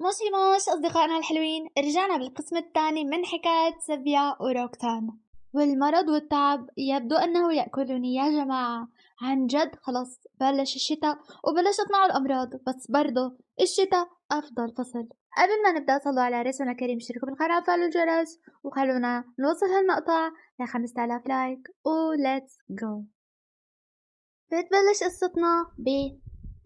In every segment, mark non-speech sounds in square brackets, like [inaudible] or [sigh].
ماش أصدقائنا الحلوين رجعنا بالقسم الثاني من حكاية سيفيا وروكتان. والمرض والتعب يبدو أنه يأكلني. يا جماعة عن جد؟ خلص بلش الشتاء وبلشت معه الأمراض بس برضه الشتاء أفضل فصل. قبل ما نبدأ صلوا على رسولنا الكريم اشتركوا بالقناة وفعلوا الجرس وخلونا نوصل هالمقطع ل 5000 لايك. و let's go. بتبلش قصتنا ب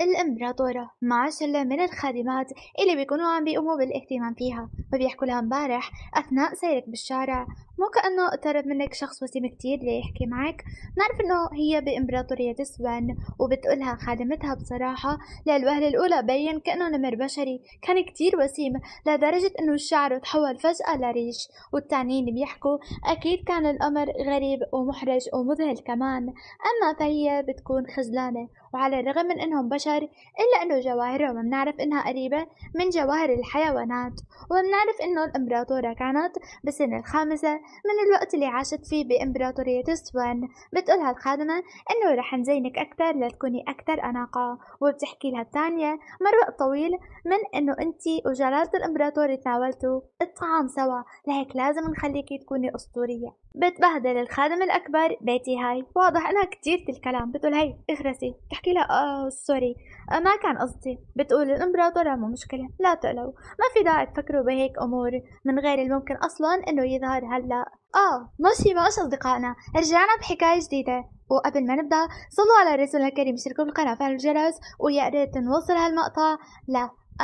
الإمبراطورة مع شلة من الخادمات اللي بيكونوا عم بيقوموا بالاهتمام فيها وبيحكوا لها امبارح أثناء سيرك بالشارع. مو كأنه اقترب منك شخص وسيم كتير ليحكي معك. نعرف إنه هي بإمبراطورية سوان وبتقولها خادمتها بصراحة للوهلة الأولى بين كأنه نمر بشري. كان كتير وسيم لدرجة إنه شعره تحول فجأة لريش والتانيين بيحكوا أكيد كان الأمر غريب ومحرج ومذهل كمان. أما فهي بتكون خجلانة وعلى الرغم من إنهم بشر إلا إنه جواهرهم بنعرف إنها قريبة من جواهر الحيوانات وبنعرف إنه الإمبراطورة كانت بالسنة الخامسة من الوقت اللي عاشت فيه بإمبراطورية سوان بتقولها الخادمة إنه رح نزينك أكتر لتكوني أكتر أناقة. وبتحكي لها الثانية مر وقت طويل من إنه أنتي وجلالة الإمبراطور تناولتوا الطعام سوا. لهيك لازم نخليكي تكوني أسطورية. بتبهدل الخادم الأكبر بيتي هاي. واضح إنها كتير الكلام. بتقول هي اخرسي بتحكي لها آه سوري. آه ما كان قصدي. بتقول الإمبراطورة مو مشكلة. لا تقلقوا. ما في داعي تفكروا بهيك أمور من غير الممكن أصلا إنه يظهر هلأ. آه ماشي ماشي أصدقائنا. رجعنا بحكاية جديدة. وقبل ما نبدأ صلوا على رسولنا الكريم. اشتركوا بالقناة. وفعلوا الجرس ويا ريت نوصل هالمقطع؟ ل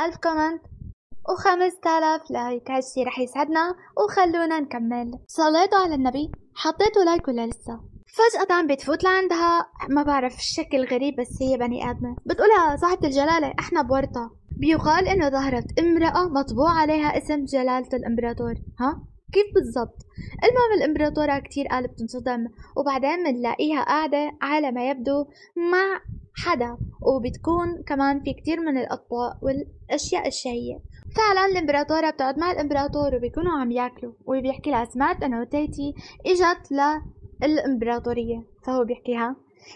ألف comment. وخمس آلاف like. هالشي رح يسعدنا وخلونا نكمل. صليتوا على النبي؟ حطيتوا like ولا لسه؟ فجأة بتفوت لعندها. ما بعرف الشكل غريب بس هي بني آدمة. بتقولها صاحبة الجلالة إحنا بورطة. بيقال إنه ظهرت امرأة مطبوع عليها اسم جلالة الإمبراطور. ها؟ كيف بالضبط؟ المهم الإمبراطورة كتير قالت بتنصدم وبعدين بنلاقيها قاعدة على ما يبدو مع حدا. وبتكون كمان في كتير من الأطباق والأشياء الشهية. فعلا الامبراطورة بتقعد مع الإمبراطور وبيكونوا عم ياكلوا وبيحكي لها سمعت انه تيتي إجت للإمبراطورية فهو بيحكيها.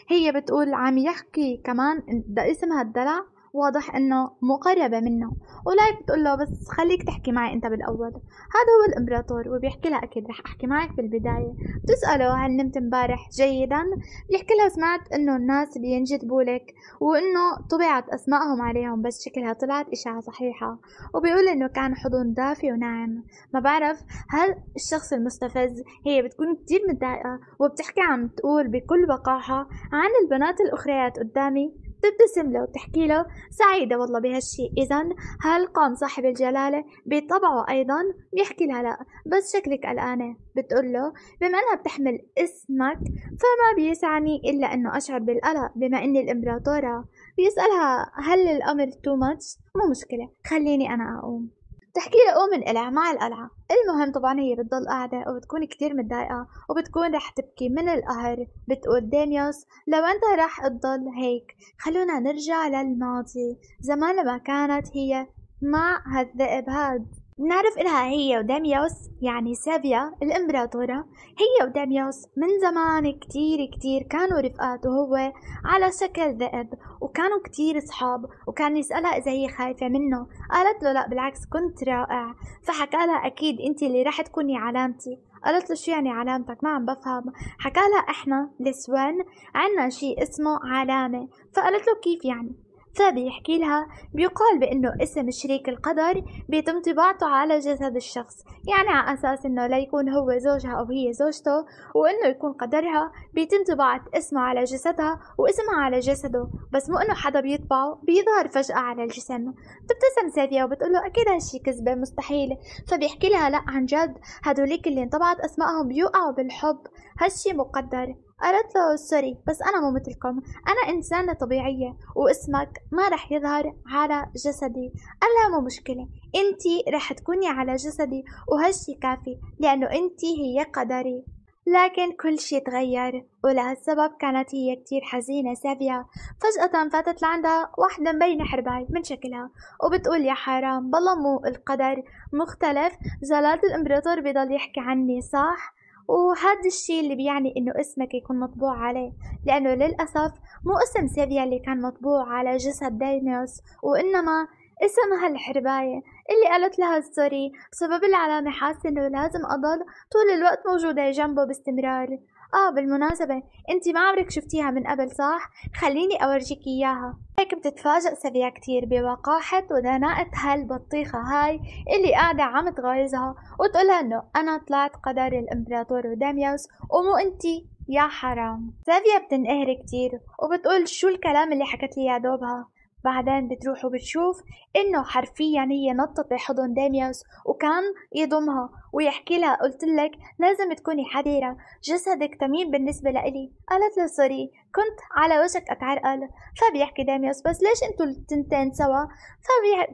هي بتقول عم يحكي كمان ده اسمها الدلع واضح إنه مقربة منه. ولايك بتقول له بس خليك تحكي معي أنت بالأول. هذا هو الإمبراطور وبيحكي لها أكيد رح أحكي معك بالبداية. بتسأله هل نمت امبارح جيدا؟ بيحكي لها سمعت إنه الناس بينجذبوا لك وإنه طبعت أسمائهم عليهم بس شكلها طلعت إشاعة صحيحة. وبيقول إنه كان حضن دافي وناعم. ما بعرف هل الشخص المستفز هي بتكون كتير متضايقة وبتحكي عم تقول بكل وقاحة عن البنات الأخريات قدامي؟ تبتسم له وتحكي له. سعيدة والله بهالشي. إذا هل قام صاحب الجلالة؟ بطبعه أيضا بيحكي لها لا. بس شكلك قلقانة بتقول له بما أنها بتحمل اسمك فما بيسعني إلا أنه أشعر بالقلق بما أني الإمبراطورة. بيسألها هل الأمر تو ماتش مو مشكلة. خليني أنا أقوم. تحكي له قوم انقلع مع القلعة المهم طبعا هي بتضل قاعدة وبتكون كتير متضايقة وبتكون رح تبكي من القهر بتقول ديميوس لو أنت رح تضل هيك خلونا نرجع للماضي. زمان لما كانت هي مع هالذئب هاد. نعرف إنها هي وداميوس يعني سافيا الإمبراطورة. هي وداميوس من زمان كتير كتير كانوا رفقات وهو على شكل ذئب وكانوا كتير صحاب وكان يسألها إذا هي خايفة منه. قالت له لا بالعكس كنت رائع. فحكى لها أكيد أنت اللي رح تكوني علامتي. قالت له شو يعني علامتك؟ ما عم بفهم. حكى لها إحنا السوان عنا شي اسمه علامة. فقالت له كيف يعني؟ فبيحكي لها بيقال بأنه اسم شريك القدر بيتم طباعته على جسد الشخص يعني على أساس أنه ليكون هو زوجها أو هي زوجته وأنه يكون قدرها بيتم طباعة اسمه على جسدها واسمها على جسده بس مو أنه حدا بيطبعه بيظهر فجأة على الجسم. بتبتسم سافيا وبتقول له أكيد هالشي كذبة مستحيل. فبيحكي لها لا عن جد هدوليك اللي انطبعت أسمائهم بيوقعوا بالحب. هالشي مقدر. قالت له sorry بس أنا مو مثلكم. أنا إنسانة طبيعية واسمك ما رح يظهر على جسدي. قال لها مو مشكلة إنتي رح تكوني على جسدي وهالشي كافي لأنه إنتي هي قدري. لكن كل شي تغير ولهالسبب كانت هي كتير حزينة سافيا فجأة فاتت لعندها واحدة مبينة حرباي من شكلها وبتقول يا حرام بالله مو القدر. مختلف جلالة الإمبراطور بضل يحكي عني صح؟ وهذا الشيء اللي بيعني إنه اسمك يكون مطبوع عليه لأنه للأسف مو اسم سيفيا اللي كان مطبوع على جسد داينوس وإنما اسمها الحرباية اللي قالت لها سوري بسبب العلامة حاسة إنه لازم أضل طول الوقت موجودة جنبه باستمرار. آه بالمناسبة انتي ما عمرك شفتيها من قبل صح؟ خليني أورجيك إياها. هيك بتتفاجئ سبيا كتير بوقاحة ودناءة هالبطيخة هاي اللي قاعدة عم تغايظها وتقولها إنه أنا طلعت قدر الإمبراطور داميوس ومو انتي يا حرام. سافيا بتنقهر كتير وبتقول شو الكلام اللي حكت لي يا دوبها. بعدين بتروح وبتشوف إنه حرفيا هي نطت بحضن داميوس وكان يضمها ويحكي لها قلت لك لازم تكوني حذرة جسدك ثمين بالنسبة لإلي. قالت له سوري كنت على وشك أتعرقل. فبيحكي داميوس بس ليش أنتوا التنتين سوا؟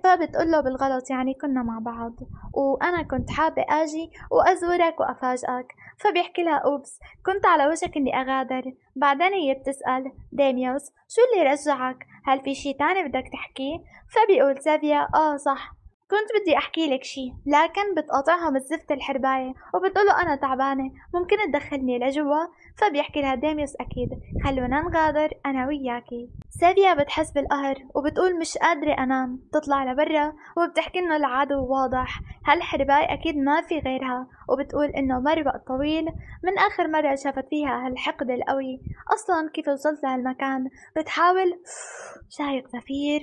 فبتقول له بالغلط يعني كنا مع بعض وأنا كنت حابة أجي وأزورك وأفاجئك. فبيحكي لها أوبس كنت على وشك إني أغادر. بعدين هي بتسأل داميوس شو اللي رجعك؟ هل في شي تاني بدك تحكيه؟ فبيقول سافيا آه صح. كنت بدي أحكي لك شي. لكن بتقاطعها من زفت الحرباية وبتقوله أنا تعبانة. ممكن تدخلني لجوا؟ فبيحكي لها ديميوس أكيد. خلونا نغادر أنا وياكي. سافيا بتحس بالقهر وبتقول مش قادرة أنام. تطلع لبرا وبتحكي إنه العدو واضح. هالحرباية أكيد ما في غيرها. وبتقول إنه مر وقت طويل. من آخر مرة شافت فيها هالحقد القوي. أصلا كيف وصلت لهالمكان؟ بتحاول. شايق زفير.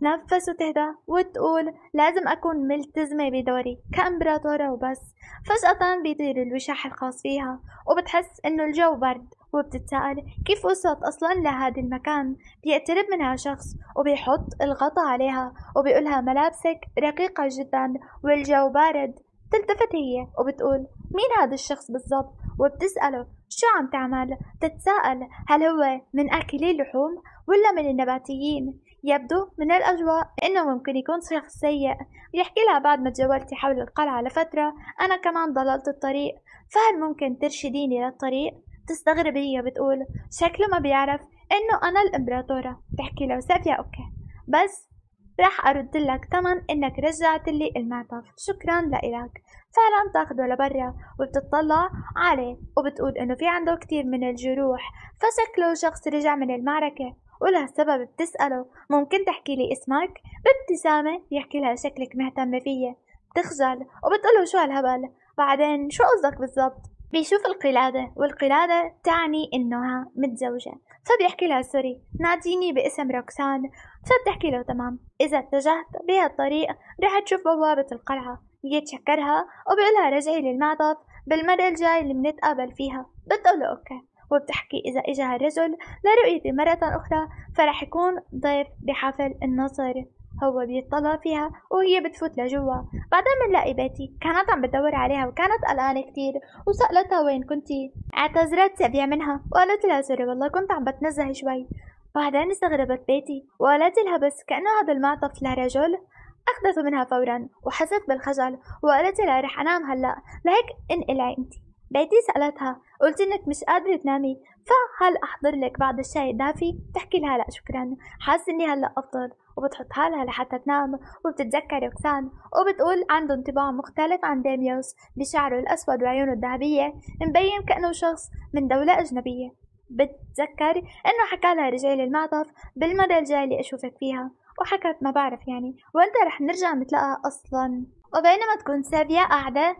تنفس وتهدى وتقول لازم أكون ملتزمة بدوري كإمبراطورة وبس. فجأة بيطير الوشاح الخاص فيها وبتحس إنه الجو برد وبتتساءل كيف وصلت أصلا لهذا المكان. بيقترب منها شخص وبيحط الغطا عليها وبيقولها ملابسك رقيقة جدا والجو بارد تلتفت هي وبتقول مين هذا الشخص بالضبط؟ وبتسأله شو عم تعمل؟ تتساءل هل هو من أكلي اللحوم ولا من النباتيين؟ يبدو من الأجواء إنه ممكن يكون شخص سيء. بيحكي لها بعد ما تجولتي حول القلعة لفترة. أنا كمان ضللت الطريق. فهل ممكن ترشديني للطريق؟ تستغرب هي بتقول. شكله ما بيعرف إنه أنا الإمبراطورة. بتحكي له. سافيا أوكي. بس راح أرد لك تمن إنك رجعت لي المعطف. شكرا لإلك فعلا تاخده لبرا وبتطلع عليه. وبتقول إنه في عنده كتير من الجروح. فشكله شخص رجع من المعركة. ولهالسبب بتسأله ممكن تحكي لي اسمك؟ بابتسامة يحكي لها شكلك مهتمة فيا. بتخجل وبتقوله شو هالهبل؟ بعدين شو قصدك بالضبط؟ بيشوف القلادة والقلادة تعني إنها متزوجة. فبيحكي لها سوري ناديني باسم روكسان. فبتحكي له تمام. إذا اتجهت بهالطريق رح تشوف بوابة القلعة. يتشكرها وبيقولها رجعي للمعطف بالمرة الجاي اللي بنتقابل فيها. بتقوله okay. وبتحكي إذا إجا هالرجل لرؤيتي مرة أخرى فرح يكون ضيف بحفل النصر. هو بيطلع فيها وهي بتفوت لجوا. بعدين بنلاقي بيتي كانت عم بتدور عليها وكانت قلقانة كتير وسألتها وين كنتي اعتذرت سافيا منها وقالت لها sorry والله كنت عم بتنزه شوي. بعدين استغربت بيتي وقالت لها بس كأنه هذا المعطف لرجل أخذته منها فورا وحست بالخجل وقالت لها رح أنام هلأ لهيك انقلعي انتي بيتي سألتها قلت إنك مش قادرة تنامي فهل أحضر لك بعض الشاي الدافي؟ تحكي لها لا شكرا. حاسة إني هلأ أفضل. وبتحط حالها لحتى تنام وبتتذكر روكسان وبتقول عنده انطباع مختلف عن ديميوس بشعره الأسود وعيونه الذهبية مبين كأنه شخص من دولة أجنبية. بتذكر إنه حكى لها رجعي للمعطف بالمرة الجاية اللي أشوفك فيها. وحكت ما بعرف يعني. وإنت رح نرجع نتلاقى أصلا. وبينما تكون سافيا قاعدة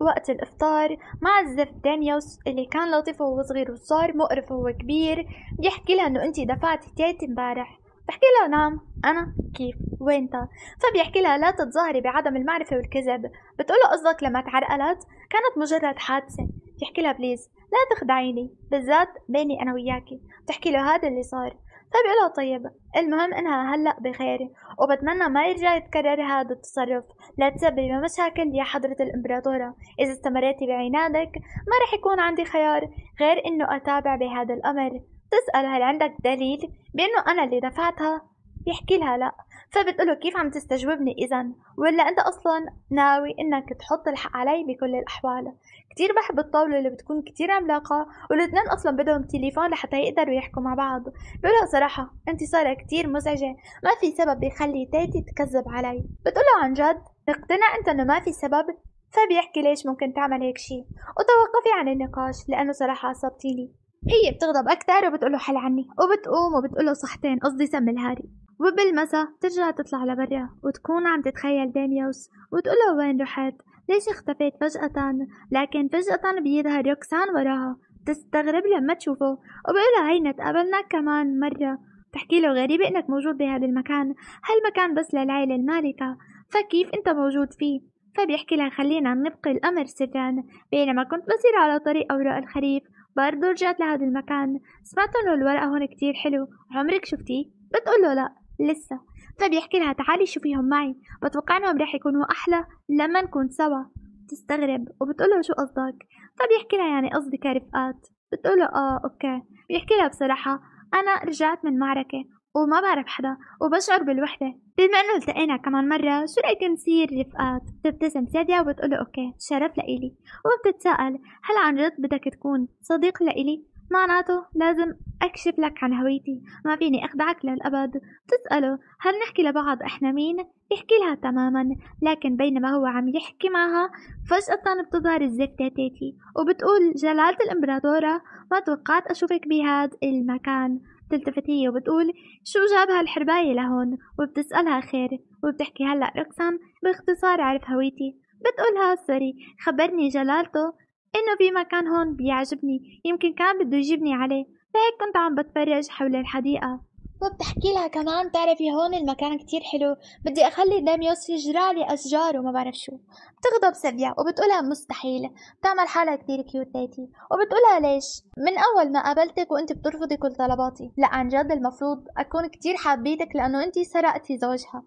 بوقت الإفطار مع الزفت دانيوس اللي كان لطيف وهو صغير وصار مقرف وهو كبير بيحكي لها إنه أنتي دفعتي تيتي امبارح. بحكي له نعم أنا؟ كيف؟ وينتا فبيحكي لها لا تتظاهري بعدم المعرفة والكذب. بتقوله قصدك لما تعرقلت؟ كانت مجرد حادثة. بيحكي لها بليز لا تخدعيني. بالذات بيني أنا وياكي. بتحكي له هذا اللي صار. فبيقولها طيب. المهم إنها هلأ بخير وبتمنى ما يرجع يتكرر هذا التصرف. لا تسببي مشاكل يا حضرة الإمبراطورة. إذا استمريتي بعنادك ما رح يكون عندي خيار غير إنه أتابع بهذا الأمر. تسأل هل عندك دليل بأنه أنا اللي دفعتها؟ يحكي لها لأ. فبتقوله كيف عم تستجوبني إذا ولا أنت أصلا ناوي إنك تحط الحق علي بكل الأحوال؟ كتير بحب الطاولة اللي بتكون كتير عملاقة والاثنين أصلا بدهم تليفون لحتى يقدروا يحكوا مع بعض. بقولها صراحة أنت صارة كتير مزعجة ما في سبب بيخلي تيتي تكذب علي. بتقوله عن جد اقتنع أنت إنه ما في سبب؟ فبيحكي ليش ممكن تعمل هيك شي. وتوقفي عن النقاش لأنه صراحة عصبتيني هي بتغضب أكتر وبتقوله حل عني وبتقوم وبتقوله صحتين قصدي سم الهاري. وبالمسا ترجع تطلع لبرا وتكون عم تتخيل دانيوس وتقوله وين رحت. ليش اختفيت فجأة؟ لكن فجأة بيظهر روكسان وراها. تستغرب لما تشوفه وبقولها هينا تقابلنا كمان مرة. تحكي له غريبة إنك موجود بهذا المكان. هالمكان بس للعيلة المالكة؟ فكيف أنت موجود فيه؟ فبيحكي لها خلينا نبقي الأمر سرا. بينما كنت بسير على طريق أوراق الخريف برضو رجعت لهذا المكان. سمعت إنه الورقة هون كتير حلو. عمرك شفتيه؟ بتقول له لا. لسه. فبيحكي لها تعالي شوفيهم معي. بتوقع إنهم رح يكونوا أحلى لما نكون سوا. بتستغرب وبتقوله شو قصدك؟ فبيحكي لها يعني قصدي كرفقات. بتقوله آه okay. بيحكي لها بصراحة أنا رجعت من معركة وما بعرف حدا وبشعر بالوحدة. بما إنه التقينا كمان مرة شو رأيك نصير رفقات؟ بتبتسم سافيا وبتقوله okay شرف لإلي. وبتتساءل هل عن جد بدك تكون صديق لإلي؟ معناته لازم أكشف لك عن هويتي. ما فيني أخدعك للأبد. تسأله هل نحكي لبعض إحنا مين؟ يحكي لها تماما لكن بينما هو عم يحكي معها فجأة بتظهر الزفتة تيتي وبتقول جلالة الإمبراطورة ما توقعت أشوفك بهذا المكان. بتلتفت هي وبتقول شو جاب هالحرباية لهون؟ وبتسألها خير وبتحكي هلأ ركسان باختصار عرف هويتي. بتقولها سوري خبرني جلالته. إنه في مكان هون بيعجبني يمكن كان بده يجيبني عليه فهيك كنت عم بتفرج حول الحديقة. وبتحكي لها كمان بتعرفي هون المكان كتير حلو بدي أخلي داميوس يزرعلي أشجار وما بعرف شو. بتغضب سافيا وبتقولها مستحيل بتعمل حالها كتير cute تيتي وبتقولها ليش؟ من أول ما قابلتك وأنت بترفضي كل طلباتي. لا عن جد المفروض أكون كتير حابيتك لأنه أنت سرقتي زوجها.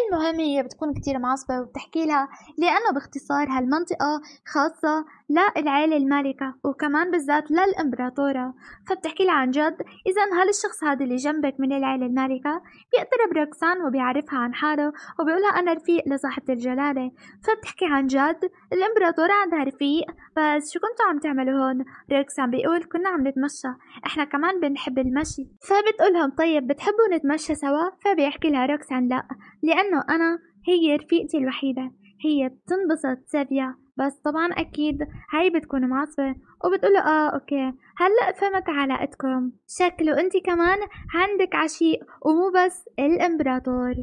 المهم هي بتكون كتير معصبة وبتحكي لها لأنه باختصار هالمنطقة خاصة للعيلة المالكة وكمان بالذات للإمبراطورة فبتحكي لها عن جد إذا هل الشخص هذا اللي جنبك من العيلة المالكة بيقترب روكسان وبيعرفها عن حاله وبيقولها أنا رفيق لصاحبة الجلالة؟ فبتحكي عن جد الإمبراطورة عندها رفيق بس شو كنتوا عم تعملوا هون؟ روكسان بيقول كنا عم نتمشى إحنا كمان بنحب المشي. فبتقولهم طيب بتحبوا نتمشى سوا؟ فبيحكي لها روكسان لا لأنه أنا هي رفيقتي الوحيدة هي بتنبسط سافيا بس طبعا أكيد هاي بتكون معصبة وبتقوله آه okay. هلأ فهمت علاقتكم شكله أنت كمان عندك عشيق ومو بس الإمبراطور.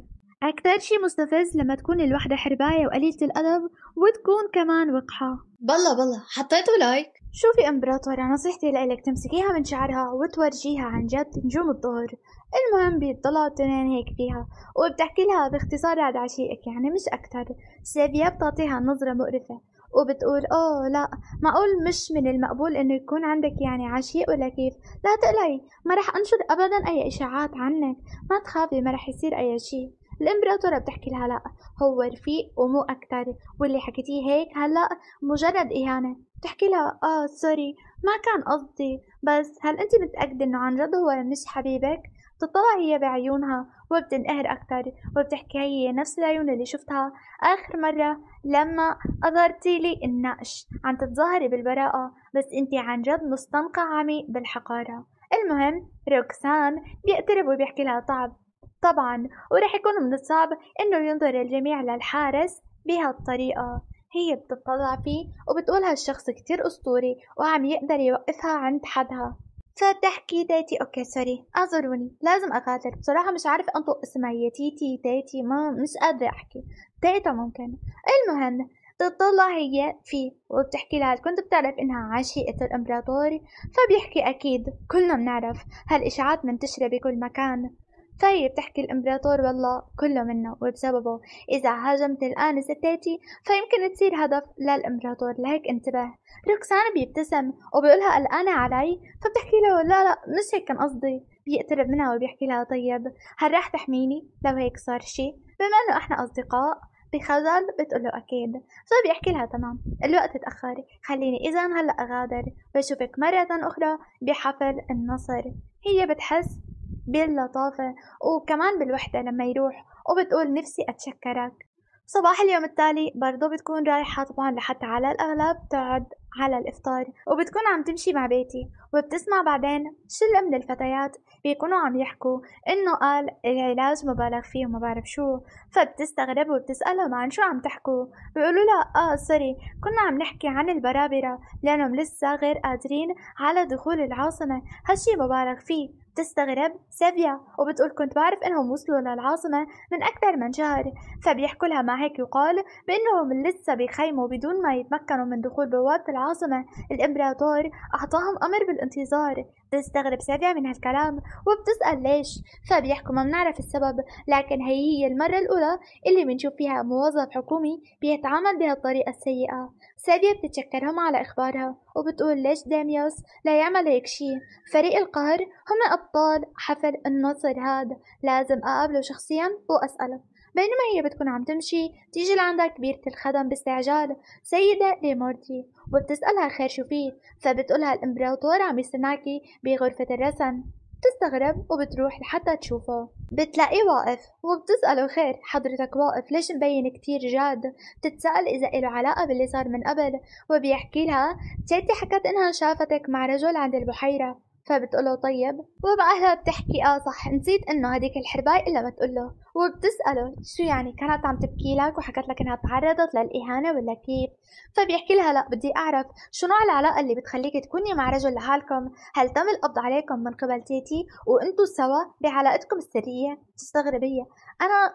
أكتر شي مستفز لما تكون الوحدة حرباية وقليلة الأدب وتكون كمان وقحة. بالله بالله. حطيتوا like. شوفي إمبراطورة نصيحتي لإلك تمسكيها من شعرها وتورجيها عن جد نجوم الظهر. المهم بيطلعوا التنين هيك فيها. وبتحكي لها باختصار هذا عشيقك يعني مش أكتر. سيفيا بتعطيها نظرة مقرفة. وبتقول اوه لا معقول مش من المقبول إنه يكون عندك يعني عشيق ولا كيف لا تقلقي ما رح انشر ابدا أي إشاعات عنك ما تخافي ما رح يصير أي شيء. الإمبراطورة بتحكي لها لا هو رفيق ومو أكتر واللي حكيتيه هيك هلأ مجرد إهانة. بتحكي لها آه سوري ما كان قصدي بس هل أنت متأكدة إنه عن جد هو مش حبيبك؟ بتطلع هي بعيونها وبتنقهر أكتر وبتحكي هي نفس العيون اللي شفتها آخر مرة لما أظهرتي لي النقش. عم تتظاهري بالبراءة بس انتي عن جد مستنقع عميق بالحقارة. المهم روكسان بيقترب وبيحكي لها طعب. طبعا ورح يكون من الصعب إنه ينظر الجميع للحارس بهالطريقة هي بتطلع فيه وبتقول هالشخص كتير أسطوري وعم يقدر يوقفها عند حدها. فتحكي تيتي okay sorry. اعذروني لازم اغادر بصراحة مش عارفة أنطق اسمها. تيتي تيتي ما مش قادرة أحكي. تيتا ممكن. المهم تطلع هي فيه وبتحكي لها. كنت بتعرف إنها عشيقة الامبراطور فبيحكي أكيد. كلنا بنعرف هالإشاعات منتشرة بكل مكان. فهي بتحكي الإمبراطور والله كله منه وبسببه. إذا هاجمت الآن ستاتي فيمكن تصير هدف للإمبراطور. لهيك انتبه. روكسانا بيبتسم وبيقولها قلقانة علي فبتحكي له لا لا مش هيك كان قصدي. بيقترب منها وبيحكي لها طيب هل راح تحميني؟ لو هيك صار شي. بما إنه إحنا أصدقاء بخجل بتقول له أكيد. فبيحكي لها تمام. الوقت تاخر خليني اذا هلأ أغادر. بشوفك مرة أخرى بحفل النصر. هي بتحس باللطافة وكمان بالوحدة لما يروح وبتقول نفسي أتشكرك. صباح اليوم التالي برضو بتكون رايحة طبعا لحتى على الأغلب تقعد على الإفطار وبتكون عم تمشي مع بيتي وبتسمع بعدين شلة من الفتيات بيكونوا عم يحكوا إنه قال العلاج مبالغ فيه وما بعرف شو. فبتستغرب وبتسألهم عن شو عم تحكوا. بيقولوا لها آه سوري كنا عم نحكي عن البرابرة لأنهم لسه غير قادرين على دخول العاصمة. هالشي مبالغ فيه. تستغرب سيفيا وبتقول كنت بعرف إنهم وصلوا للعاصمة من أكثر من شهر. فبيحكوا لها مع هيك يقال بأنهم لسه بيخيموا بدون ما يتمكنوا من دخول بوابة العاصمة. الإمبراطور أعطاهم أمر بالانتظار. تستغرب سيفيا من هالكلام وبتسأل ليش؟ فبيحكوا ما بنعرف السبب لكن هي هي المرة الأولى اللي بنشوف فيها موظف حكومي بيتعامل بهالطريقة السيئة. سيفيا بتتشكرهم على إخبارها وبتقول ليش داميوس لا يعمل هيك شي فريق القهر هم أبطال حفل النصر هذا لازم أقابله شخصيا وأسأله. بينما هي بتكون عم تمشي تيجي لعندها كبيرة الخدم باستعجال سيدة ليمورتي وبتسألها خير شو فيه فبتقولها الإمبراطور عم يستناكي بغرفة الرسم. بتستغرب وبتروح لحتى تشوفه. بتلاقيه واقف وبتسأله خير حضرتك واقف؟ ليش مبين كتير جاد؟ بتتسأل إذا إله علاقة باللي صار من قبل وبيحكي لها تيتي حكت إنها شافتك مع رجل عند البحيرة. فبتقوله طيب وبأهلها بتحكي آه صح نسيت إنه هديك الحرباية إلا ما تقوله وبتسأله شو يعني كانت عم تبكي لك وحكت لك إنها تعرضت للإهانة ولا كيف؟ فبيحكي لها لا بدي أعرف شو نوع العلاقة اللي بتخليك تكوني مع رجل لحالكم؟ هل تم القبض عليكم من قبل تيتي؟ وانتو سوا بعلاقتكم السرية؟ تستغرب هي أنا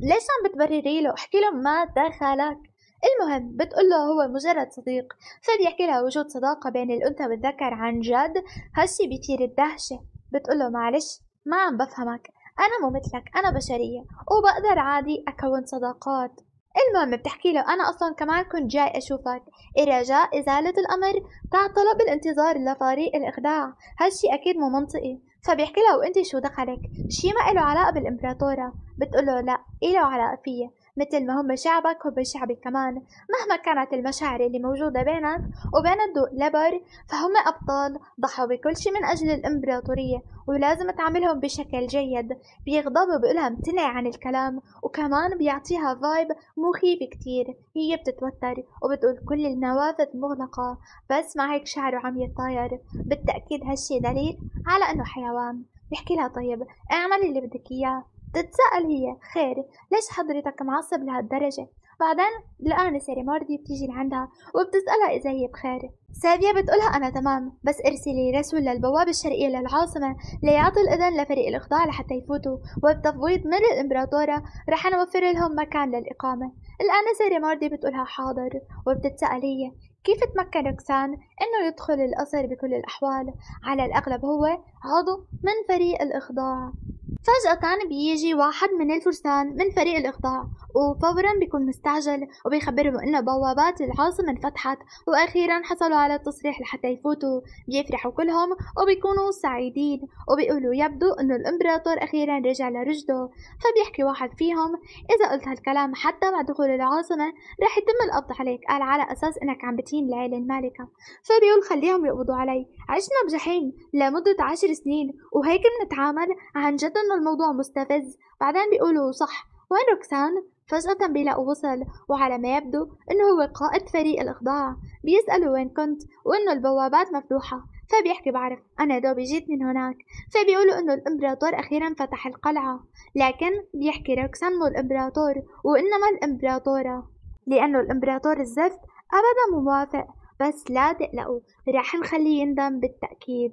ليش عم بتبرري له؟ احكي له ما دخلك. المهم بتقول له هو مجرد صديق فبيحكي لها وجود صداقة بين الأنثى والذكر عن جد. هالشي بيثير الدهشة. بتقول له معلش ما عم بفهمك. أنا مو مثلك أنا بشرية وبقدر عادي أكون صداقات. المهم بتحكي له أنا أصلا كمان كنت جاي أشوفك. رجاء إزالة الأمر تاع طلب الانتظار لفريق الإخداع. هالشي أكيد مو منطقي. فبيحكي لها وانت شو دخلك؟ شي ما إله علاقة بالإمبراطورة. بتقوله لا إله علاقة فيا. مثل ما هم شعبك هم شعبي كمان. مهما كانت المشاعر اللي موجودة بينك وبين الضوء لبر فهم أبطال ضحوا بكل شي من أجل الإمبراطورية ولازم تعاملهم بشكل جيد. بيغضب وبقولها امتنع عن الكلام وكمان بيعطيها فايب مخيف كتير. هي بتتوتر وبتقول كل النوافذ مغلقة بس مع هيك شعره عم يطاير. بالتأكيد هالشي دليل على إنه حيوان. بيحكي لها طيب اعملي اللي بدك إياه. تتساءل هي خير ليش حضرتك معصب لهالدرجة؟ بعدين الآنسة ريماردي بتيجي لعندها وبتسألها إذا هي بخير. سافيا بتقولها أنا تمام بس ارسلي رسول للبوابة الشرقية للعاصمة ليعطي الإذن لفريق الإخضاع لحتى يفوتوا وبتفويض من الإمبراطورة رح نوفر لهم مكان للإقامة. الآنسة ريماردي بتقولها حاضر وبتتسأل هي كيف تمكن روكسان إنه يدخل القصر بكل الأحوال؟ على الأغلب هو عضو من فريق الإخضاع. فجأة بيجي واحد من الفرسان من فريق الإخضاع وفورا بيكون مستعجل وبيخبرهم إنه بوابات العاصمة انفتحت وأخيرا حصلوا على التصريح لحتى يفوتوا. بيفرحوا كلهم وبيكونوا سعيدين وبيقولوا يبدو إنه الإمبراطور أخيرا رجع لرشده. فبيحكي واحد فيهم إذا قلت هالكلام حتى مع دخول العاصمة رح يتم القبض عليك قال على أساس إنك عم بتهين العيلة المالكة. فبيقول خليهم يقبضوا علي عشنا بجحيم لمدة عشر سنين وهيك بنتعامل عن جد إنه الموضوع مستفز. بعدين بيقولوا صح وين روكسان فجأة بيلاقوا وصل. وعلى ما يبدو إنه هو قائد فريق الإخضاع. بيسألوا وين كنت وإنه البوابات مفتوحة. فبيحكي بعرف أنا دوبي جيت من هناك. فبيقولوا إنه الإمبراطور أخيرا فتح القلعة. لكن بيحكي روكسان مو الإمبراطور وإنما الإمبراطورة. لأنه الإمبراطور الزفت أبدا مو موافق بس لا تقلقوا. رح نخليه يندم بالتأكيد.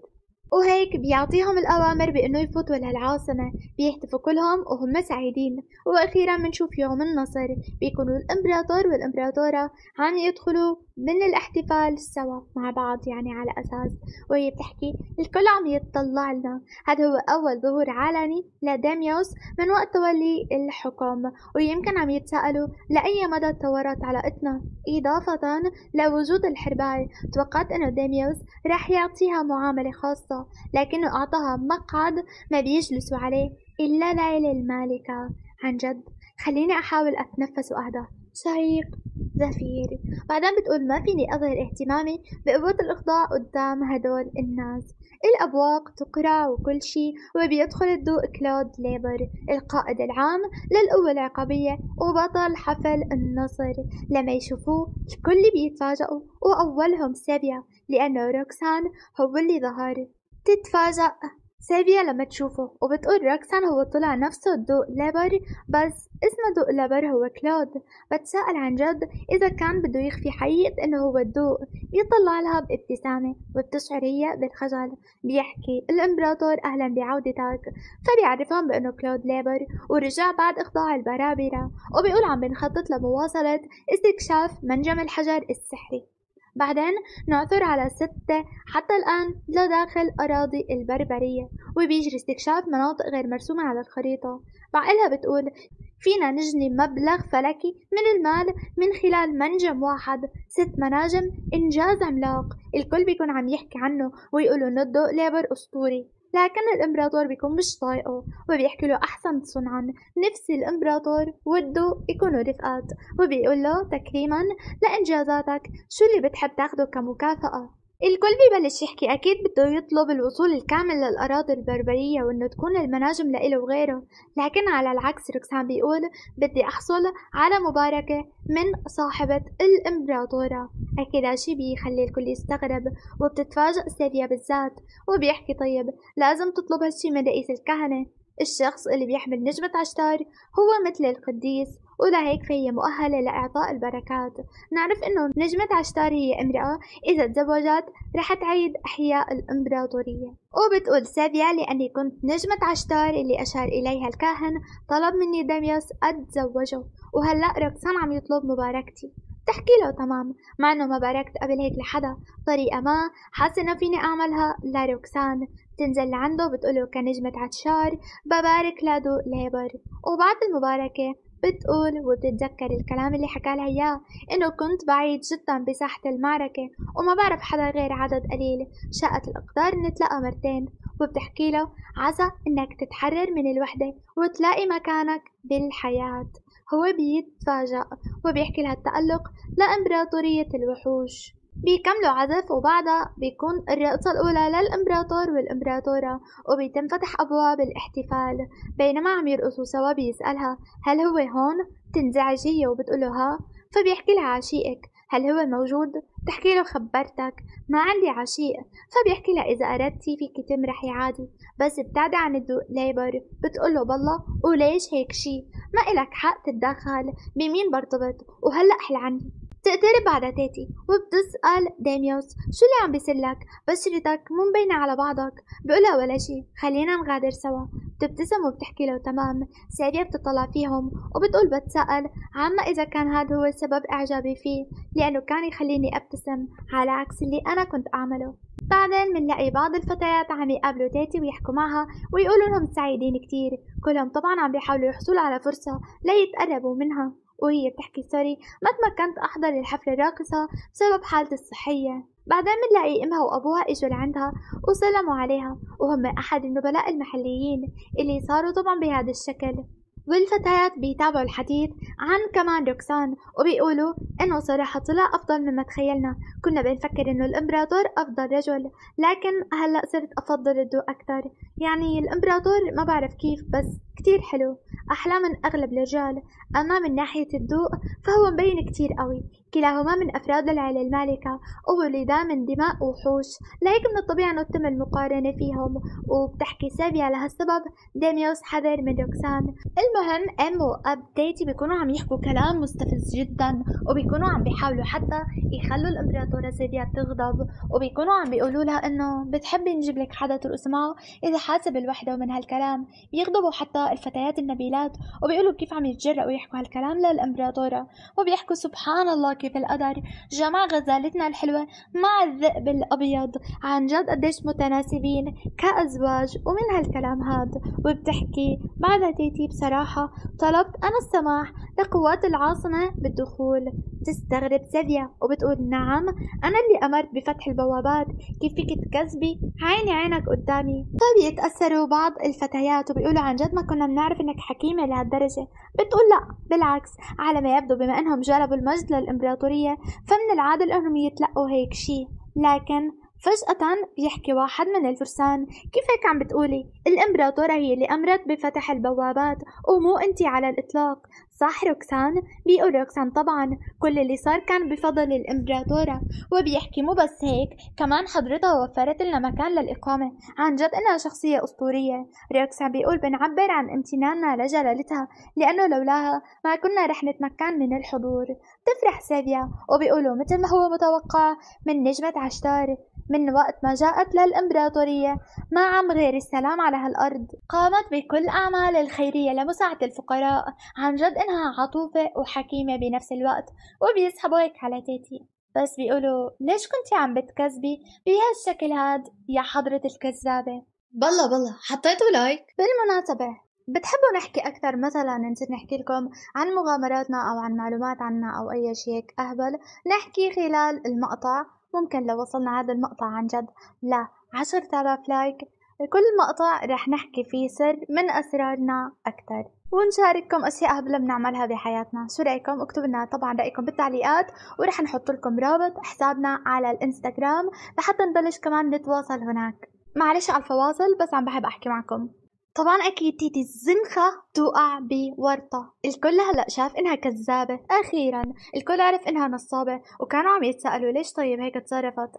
وهيك بيعطيهم الأوامر بأنه يفوتوا للعاصمة بيهتفوا كلهم وهم سعيدين. وأخيرا بنشوف يوم النصر بيكونوا الإمبراطور والإمبراطورة عم يدخلوا من الاحتفال سوا مع بعض يعني على أساس. وهي بتحكي الكل عم يتطلع لنا. هذا هو أول ظهور علني لديميوس من وقت تولي الحكم. ويمكن عم يتساءلوا لأي مدى تطورت علاقتنا؟ إضافة لوجود الحرباية توقعت أنه ديميوس رح يعطيها معاملة خاصة لكنه أعطاها مقعد ما بيجلسوا عليه إلا العيلة المالكة. عن جد خليني أحاول أتنفس وأهدى. شهيق زفير. بعدين بتقول ما فيني أظهر اهتمامي بقوة الإخضاع قدام هدول الناس. الأبواق تقرع وكل شي وبيدخل الدوق كلود ليبر القائد العام للقوة العقابية وبطل حفل النصر. لما يشوفوه الكل بيتفاجئوا وأولهم سافيا لأنه روكسان هو اللي ظهر. تتفاجأ. سيفيا لما تشوفه. وبتقول روكسان هو طلع نفسه الدوق ليبر بس اسمه دوق ليبر هو كلود. بتساءل عن جد إذا كان بده يخفي حقيقة إنه هو الدوق. يطلع لها بابتسامة وبتشعر هي بالخجل. بيحكي الإمبراطور أهلا بعودتك. فبيعرفهم بأنه كلود ليبر ورجع بعد إخضاع البرابرة. وبيقول عم بنخطط لمواصلة استكشاف منجم الحجر السحري. بعدين نعثر على ستة. حتى الآن لداخل أراضي البربرية وبيجري استكشاف مناطق غير مرسومة على الخريطة. بعقلها بتقول فينا نجني مبلغ فلكي من المال من خلال منجم واحد ست مناجم إنجاز عملاق. الكل بيكون عم يحكي عنه ويقولوا إنه الضوء ليبر أسطوري. لكن الإمبراطور بيكون مش طايقه وبيحكي له أحسن صنعا. نفسي الإمبراطور وده يكونوا رفقات وبيقول له تكريما لإنجازاتك شو اللي بتحب تاخده كمكافأة؟ الكل ببلش يحكي أكيد بده يطلب الوصول الكامل للأراضي البربرية وإنه تكون المناجم لإله وغيره لكن على العكس روكسان بيقول بدي أحصل على مباركة من صاحبة الإمبراطورة. أكيد هالشي بيخلي الكل يستغرب وبتتفاجأ سيفيا بالذات وبيحكي طيب لازم تطلب هالشي من رئيس الكهنة. الشخص اللي بيحمل نجمة عشتار هو مثل القديس ولهيك فهي مؤهلة لإعطاء البركات. نعرف إنه نجمة عشتار هي امرأة. إذا تزوجت رح تعيد إحياء الإمبراطورية. وبتقول سافيا لأني كنت نجمة عشتار اللي أشار إليها الكاهن. طلب مني دميوس أتزوجه وهلأ روكسان عم يطلب مباركتي. تحكي له تمام مع أنه ما باركت قبل هيك لحدا. طريقة ما حاسة انه فيني أعملها لروكسان تنزل لعنده بتقوله كنجمة عشتار ببارك للدوق ليبر. وبعد المباركة بتقول وبتتذكر الكلام اللي حكى لها إياه إنه كنت بعيد جدا بساحة المعركة وما بعرف حدا غير عدد قليل. شاءت الأقدار نتلقى مرتين وبتحكي له عسى إنك تتحرر من الوحدة وتلاقي مكانك بالحياة. هو بيتفاجأ وبيحكي لها التألق لإمبراطورية الوحوش. بيكملوا عزف وبعدها بيكون الرقصة الأولى للإمبراطور والإمبراطورة وبيتم فتح أبواب الاحتفال. بينما عم يرقصوا سوا بيسألها هل هو هون؟ تنزعج هي وبتقوله ها فبيحكي لها عشيقك هل هو موجود؟ تحكي له خبرتك ما عندي عشيق. فبيحكي لها إذا أردتي فيك تمرحي عادي. بس ابتعدي عن الضوء ليبر بتقوله بالله وليش هيك شي؟ ما إلك حق تتدخل بمين برتبط؟ وهلأ حل عني. بتقترب بعد تاتي. وبتسأل دانيوس شو اللي عم بيصيرلك بشرتك مو مبينة على بعضك. بقولها ولا شي خلينا نغادر سوا. بتبتسم وبتحكي له تمام. سارية بتطلع فيهم وبتقول بتسأل عما إذا كان هذا هو سبب إعجابي فيه؟ لأنه كان يخليني أبتسم على عكس اللي أنا كنت أعمله. بعدين منلاقي بعض الفتيات عم يقابلوا تيتي ويحكوا معها ويقولوا لهم سعيدين كتير. كلهم طبعا عم بيحاولوا يحصلوا على فرصة ليتقربوا منها. وهي بتحكي سوري ما تمكنت أحضر الحفلة الراقصة بسبب حالتي الصحية. بعدين منلاقي إمها وأبوها إجوا لعندها وسلموا عليها وهم أحد النبلاء المحليين اللي صاروا طبعا بهذا الشكل. والفتيات بيتابعوا الحديث عن كمان روكسان وبيقولوا إنه صراحة طلع أفضل مما تخيلنا. كنا بنفكر إنه الإمبراطور أفضل رجل لكن هلأ صرت أفضل الضوء أكثر. يعني الإمبراطور ما بعرف كيف بس كتير حلو. أحلى من أغلب الرجال أما من ناحية الضوء فهو مبين كتير قوي. كلاهما من أفراد العيلة المالكة. وولدا من دماء وحوش. لهيك من الطبيعي أنه تتم المقارنة فيهم. وبتحكي سابيا لهالسبب ديميوس حذر من روكسان. المهم أم وأب ديتي بيكونوا عم يحكوا كلام مستفز جدا. وبيكونوا عم بيحاولوا حتى يخلوا الإمبراطورة سابيا تغضب. وبيكونوا عم بيقولوا لها إنه بتحبي نجيب لك حدا ترقص معه إذا حاسة بالوحدة ومن هالكلام. بيغضبوا حتى الفتيات النبيلات. وبيقولوا كيف عم يتجرأوا يحكوا هالكلام للإمبراطورة. وبيحكوا سبحان الله كيف القدر. جمع غزالتنا الحلوة مع الذئب الأبيض. عن جد قديش متناسبين كأزواج ومن هالكلام هاد. وبتحكي بعد تيتي بصراحة طلبت أنا السماح لقوات العاصمة بالدخول. تستغرب سيفيا وبتقول نعم أنا اللي أمرت بفتح البوابات. كيف فيك تكذبي؟ عيني عينك قدامي. فبيتأثروا بعض الفتيات وبيقولوا عن جد ما كنا بنعرف إنك حكيمة لهالدرجة. بتقول لا بالعكس. على ما يبدو بما إنهم جلبوا المجد للإمبراطورية فمن العادل إنهم يتلقوا هيك شي. لكن فجأة بيحكي واحد من الفرسان كيف هيك عم بتقولي؟ الإمبراطورة هي اللي أمرت بفتح البوابات ومو أنتي على الإطلاق. صح روكسان بيقول روكسان طبعا. كل اللي صار كان بفضل الإمبراطورة. وبيحكي مو بس هيك كمان حضرتها وفرت لنا مكان للإقامة. عن جد إنها شخصية أسطورية. روكسان بيقول بنعبر عن امتناننا لجلالتها لأنه لولاها ما كنا رح نتمكن من الحضور. بتفرح سيفيا. وبيقولوا مثل ما هو متوقع من نجمة عشتار. من وقت ما جاءت للإمبراطورية ما عم غير السلام على هالأرض. قامت بكل أعمال الخيرية لمساعدة الفقراء. عن جد إنها عطوفة وحكيمة بنفس الوقت وبيسحبوا هيك على تيتي. بس بيقولوا ليش كنتي عم بتكذبي؟ بهالشكل هاد يا حضرة الكذابة. بالله بالله. حطيتوا like بالمناسبة بتحبوا نحكي أكثر مثلا نصير نحكي لكم عن مغامراتنا أو عن معلومات عنا أو أي شيء هيك أهبل نحكي خلال المقطع ممكن لو وصلنا هذا المقطع عن جد عشرة آلاف like. كل مقطع رح نحكي فيه سر من أسرارنا أكثر ونشارككم أشياء هبلة بنعملها بحياتنا شو رأيكم؟ اكتبوا لنا طبعا رأيكم بالتعليقات. ورح نحط لكم رابط حسابنا على الإنستغرام لحتى نبلش كمان نتواصل هناك. معلش على الفواصل بس عم بحب أحكي معكم. طبعا أكيد تيتي الزنخة توقع بورطة. الكل هلأ شاف إنها كذابة. أخيرا الكل عرف إنها نصابة وكانوا عم يتسألوا ليش طيب هيك تصرفت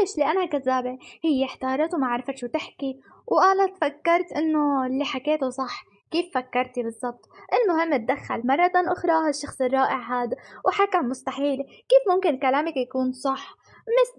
ليش؟ لأنها كذابة. هي احتارت وما عرفت شو تحكي وقالت فكرت إنه اللي حكيته صح. كيف فكرتي بالضبط؟ المهم تدخل مرة أخرى هالشخص الرائع هذا وحكى مستحيل. كيف ممكن كلامك يكون صح؟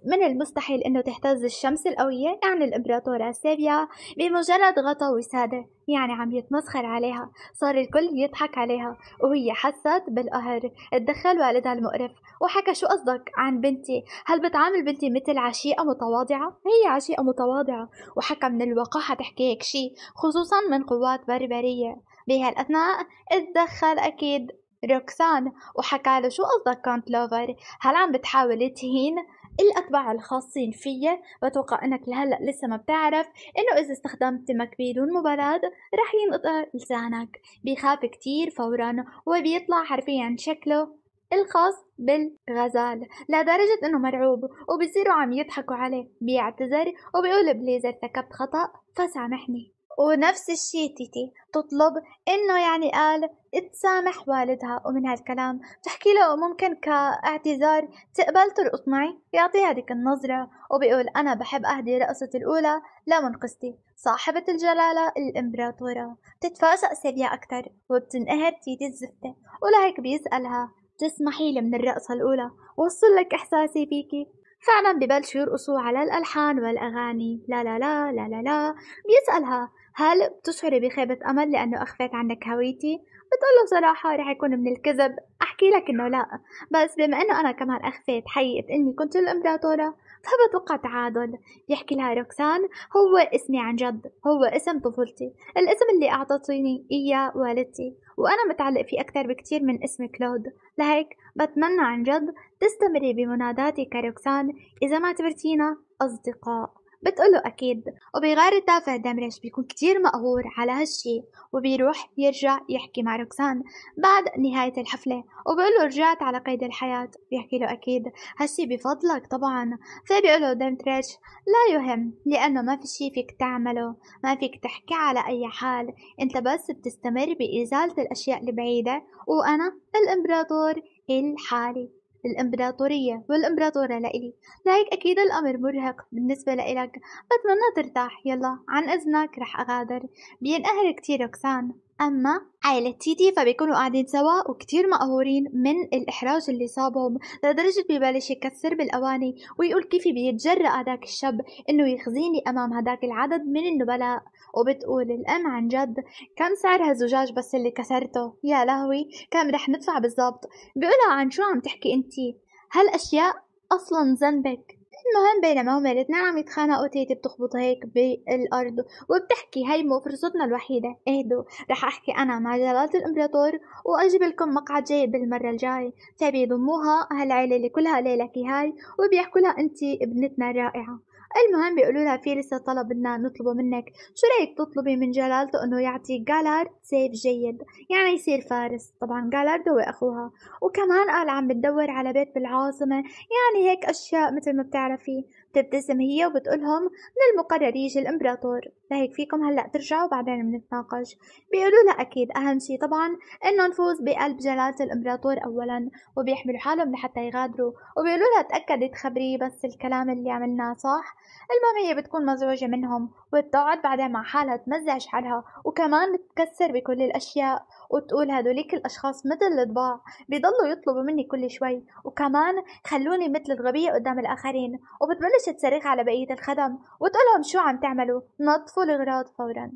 من المستحيل أنه تهتز الشمس القوية يعني الإمبراطورة سيفيا بمجرد غطا وسادة يعني عم يتمسخر عليها صار الكل يضحك عليها وهي حست بالقهر اتدخل والدها المقرف وحكى شو قصدك عن بنتي؟ هل بتعامل بنتي مثل عشيقة متواضعة؟ هي عشيقة متواضعة وحكى من الوقاحة تحكي هيك شي خصوصا من قوات بربرية. بهالأثناء اتدخل أكيد روكسان وحكى له شو قصدك كونت لوفر؟ هل عم بتحاول تهين الأتباع الخاصين فيا بتوقع أنك لهلأ لسه ما بتعرف إنه إذا استخدمت بدون مبالاة رح ينقطع لسانك. بيخاف كتير فورا وبيطلع حرفيا شكله الخاص بالغزال. لدرجة إنه مرعوب وبصيروا عم يضحكوا عليه. بيعتذر وبيقول please ارتكبت خطأ فسامحني. ونفس الشي تيتي تطلب إنه يعني قال تسامح والدها. ومن هالكلام تحكي له ممكن كاعتذار تقبل ترقص معي؟ يعطي هذيك النظرة وبيقول أنا بحب أهدي رقصتي الأولى لمنقذتي صاحبة الجلالة الإمبراطورة. تتفاجأ سيفيا أكتر وبتنقهر تيتي الزفتة ولهيك بيسألها تسمحي لي من الرقصة الأولى؟ وصل لك إحساسي فيكي فعلا ببلشوا يرقصوا على الألحان والأغاني. لا لا لا لا لا لا. بيسألها هل بتشعري بخيبة أمل لأنه أخفيت عنك هويتي؟ بتقول له صراحة رح يكون من الكذب. أحكي لك إنه لا. بس بما إنه أنا كمان أخفيت حقيقة إني كنت الإمبراطورة فبتوقع تعادل. يحكي لها روكسان هو اسمي عن جد. هو اسم طفولتي. الاسم اللي أعطتني إياه والدتي. وأنا متعلق فيه أكثر بكتير من اسم كلود. لهيك بتمنى عن جد تستمري بمناداتي كروكسان إذا ما اعتبرتينا أصدقاء. بتقوله أكيد. وبيغير الدافع دمرش بيكون كتير مقهور على هالشي. وبيروح يرجع يحكي مع روكسان بعد نهاية الحفلة. وبقوله رجعت على قيد الحياة. بيحكي له أكيد هالشي بفضلك طبعا. فبيقوله دمتريش لا يهم لأنه ما في شي فيك تعمله. ما فيك تحكي على أي حال. أنت بس بتستمر بإزالة الأشياء البعيدة. وأنا الإمبراطور الحالي. الإمبراطورية والإمبراطورة لإلي. لهيك أكيد الأمر مرهق بالنسبة لإلك. بتمنى ترتاح. يلا عن إذنك رح أغادر. بينقهر كتير روكسان أما عائلة تيتي فبيكونوا قاعدين سوا وكتير مقهورين من الإحراج اللي صابهم. لدرجة ببلش يكسر بالأواني ويقول كيف بيتجرأ هداك الشاب إنه يخزيني أمام هداك العدد من النبلاء. وبتقول الأم عن جد كم سعر هالزجاج بس اللي كسرته؟ يا لهوي كم رح ندفع بالضبط؟ بيقولها عن شو عم تحكي انتي هالأشياء أصلا ذنبك. المهم بينما هم الاثنين عم يتخانقوا تيتي بتخبط هيك بالأرض وبتحكي هاي مو فرصتنا الوحيدة. اهدوا رح أحكي أنا مع جلالة الإمبراطور وأجيب لكم مقعد جيد بالمرة الجاي فبيضموها هالعيلة اللي كلها ليلكي هاي وبيحكوا لها ابنتنا الرائعة. المهم بيقولوا لها في لسه طلب بدنا نطلبه منك. شو رأيك تطلبي من جلالته إنه يعطي جالارد سيف جيد؟ يعني يصير فارس. طبعا جالارد هو أخوها. وكمان قال عم بتدور على بيت بالعاصمة. يعني هيك أشياء مثل ما بتعرفي. تبتسم هي وبتقولهم من المقرر يجي الإمبراطور. لهيك فيكم هلأ ترجعوا بعدين بنتناقش بيقولوا لا أكيد أهم شي طبعا إنه نفوز بقلب جلالة الإمبراطور أولا وبيحملوا حالهم لحتى يغادروا. وبيقولوا لها تأكدي تخبريه بس الكلام اللي عملناه صح. المهم هي بتكون مزعوجة منهم وبتقعد بعدين مع حالها تمزع شعرها وكمان تكسر بكل الأشياء. وتقول هدوليك الأشخاص مثل الطباع بيضلوا يطلبوا مني كل شوي. وكمان خلوني مثل الغبية قدام الآخرين وبتبلش تصرخ على بقية الخدم وتقولهم شو عم تعملوا؟ نطفوا الغراض فورا.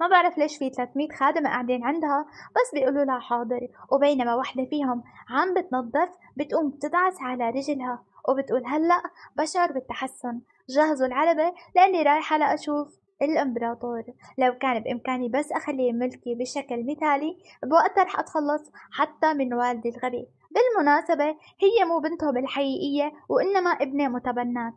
ما بعرف ليش في 300 خادمة قاعدين عندها بس بيقولوا لها حاضر. وبينما وحدة فيهم عم بتنظف بتقوم بتدعس على رجلها وبتقول هلأ بشعر بالتحسن جهزوا العلبة لأني رايحة لأشوف. الإمبراطور. لو كان بإمكاني بس أخليه ملكي بشكل مثالي بوقتها رح أتخلص حتى من والدي الغبي. بالمناسبة هي مو بنتهم الحقيقية وإنما ابنة متبنات.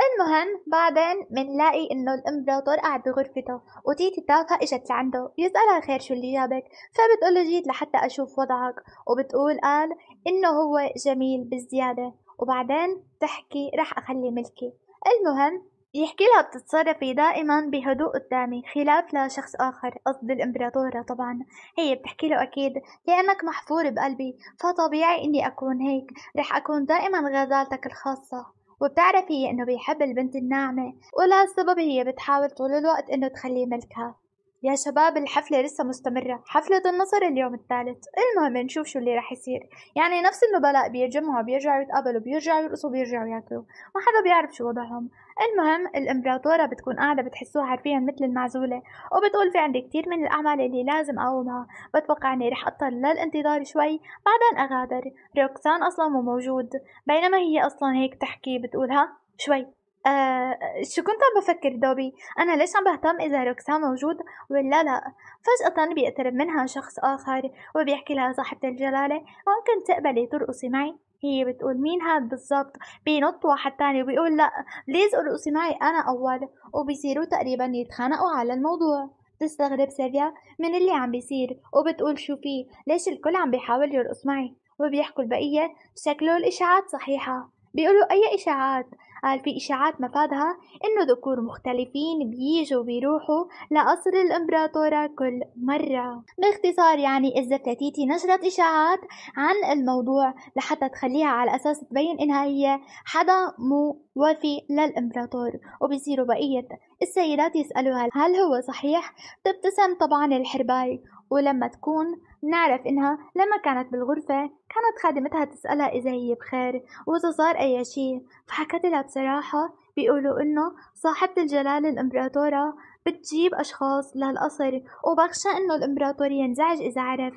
المهم بعدين منلاقي إنه الإمبراطور قاعد بغرفته وتيتي تافهة إجت لعنده. يسألها خير شو اللي جابك؟ فبتقول جيت لحتى أشوف وضعك. وبتقول قال إنه هو جميل بزيادة وبعدين تحكي رح أخلي ملكي. المهم يحكي لها بتتصرفي دائما بهدوء قدامي خلاف لشخص آخر قصد الإمبراطورة طبعا. هي بتحكي له أكيد لأنك محفور بقلبي فطبيعي إني أكون هيك. رح أكون دائما غزالتك الخاصة. وبتعرف هي إنه بيحب البنت الناعمة ولهالسبب هي بتحاول طول الوقت إنه تخليه ملكها. يا شباب الحفلة لسه مستمرة. حفلة النصر اليوم الثالث. المهم نشوف شو اللي رح يصير. يعني نفس النبلاء بيتجمعوا بيرجعوا يتقابلوا بيرجعوا يرقصوا بيرجعوا ياكلوا. ما حدا بيعرف شو وضعهم. المهم الإمبراطورة بتكون قاعدة بتحسوها حرفيا مثل المعزولة وبتقول في عندي كتير من الأعمال اللي لازم أقومها. بتوقع إني رح أضطر للانتظار شوي بعدين أغادر. روكسان أصلا مو موجود بينما هي أصلا هيك تحكي بتقولها شوي. آه شو كنت عم بفكر دوبي؟ أنا ليش عم بهتم إذا روكسان موجود ولا لا؟ فجأة بيقترب منها شخص آخر وبيحكي لها صاحبة الجلالة ممكن تقبلي ترقصي معي؟ هي بتقول مين هاد بالضبط؟ بينط واحد تاني وبيقول لا please أرقصي معي أنا أول؟ وبيصيروا تقريبا يتخانقوا على الموضوع. تستغرب سيفيا من اللي عم بيصير وبتقول شو في؟ ليش الكل عم بيحاول يرقص معي؟ وبيحكوا البقية شكله الإشاعات صحيحة. بيقولوا أي إشاعات؟ قال في إشاعات مفادها إنه ذكور مختلفين بيجوا بيروحوا لقصر الإمبراطورة كل مرة باختصار يعني الزفتة تيتي نشرت إشاعات عن الموضوع لحتى تخليها على أساس تبين إنها هي حدا مو وفي للإمبراطور وبيصيروا بقية السيدات يسألوها هل هو صحيح؟ تبتسم طبعا الحرباي ولما تكون نعرف إنها لما كانت بالغرفة كانت خادمتها تسألها إذا هي بخير وإذا صار أي شيء. فحكت لها بصراحة بيقولوا إنه صاحبة الجلالة الإمبراطورة بتجيب أشخاص للقصر وبخشى إنه الإمبراطور ينزعج إذا عرف.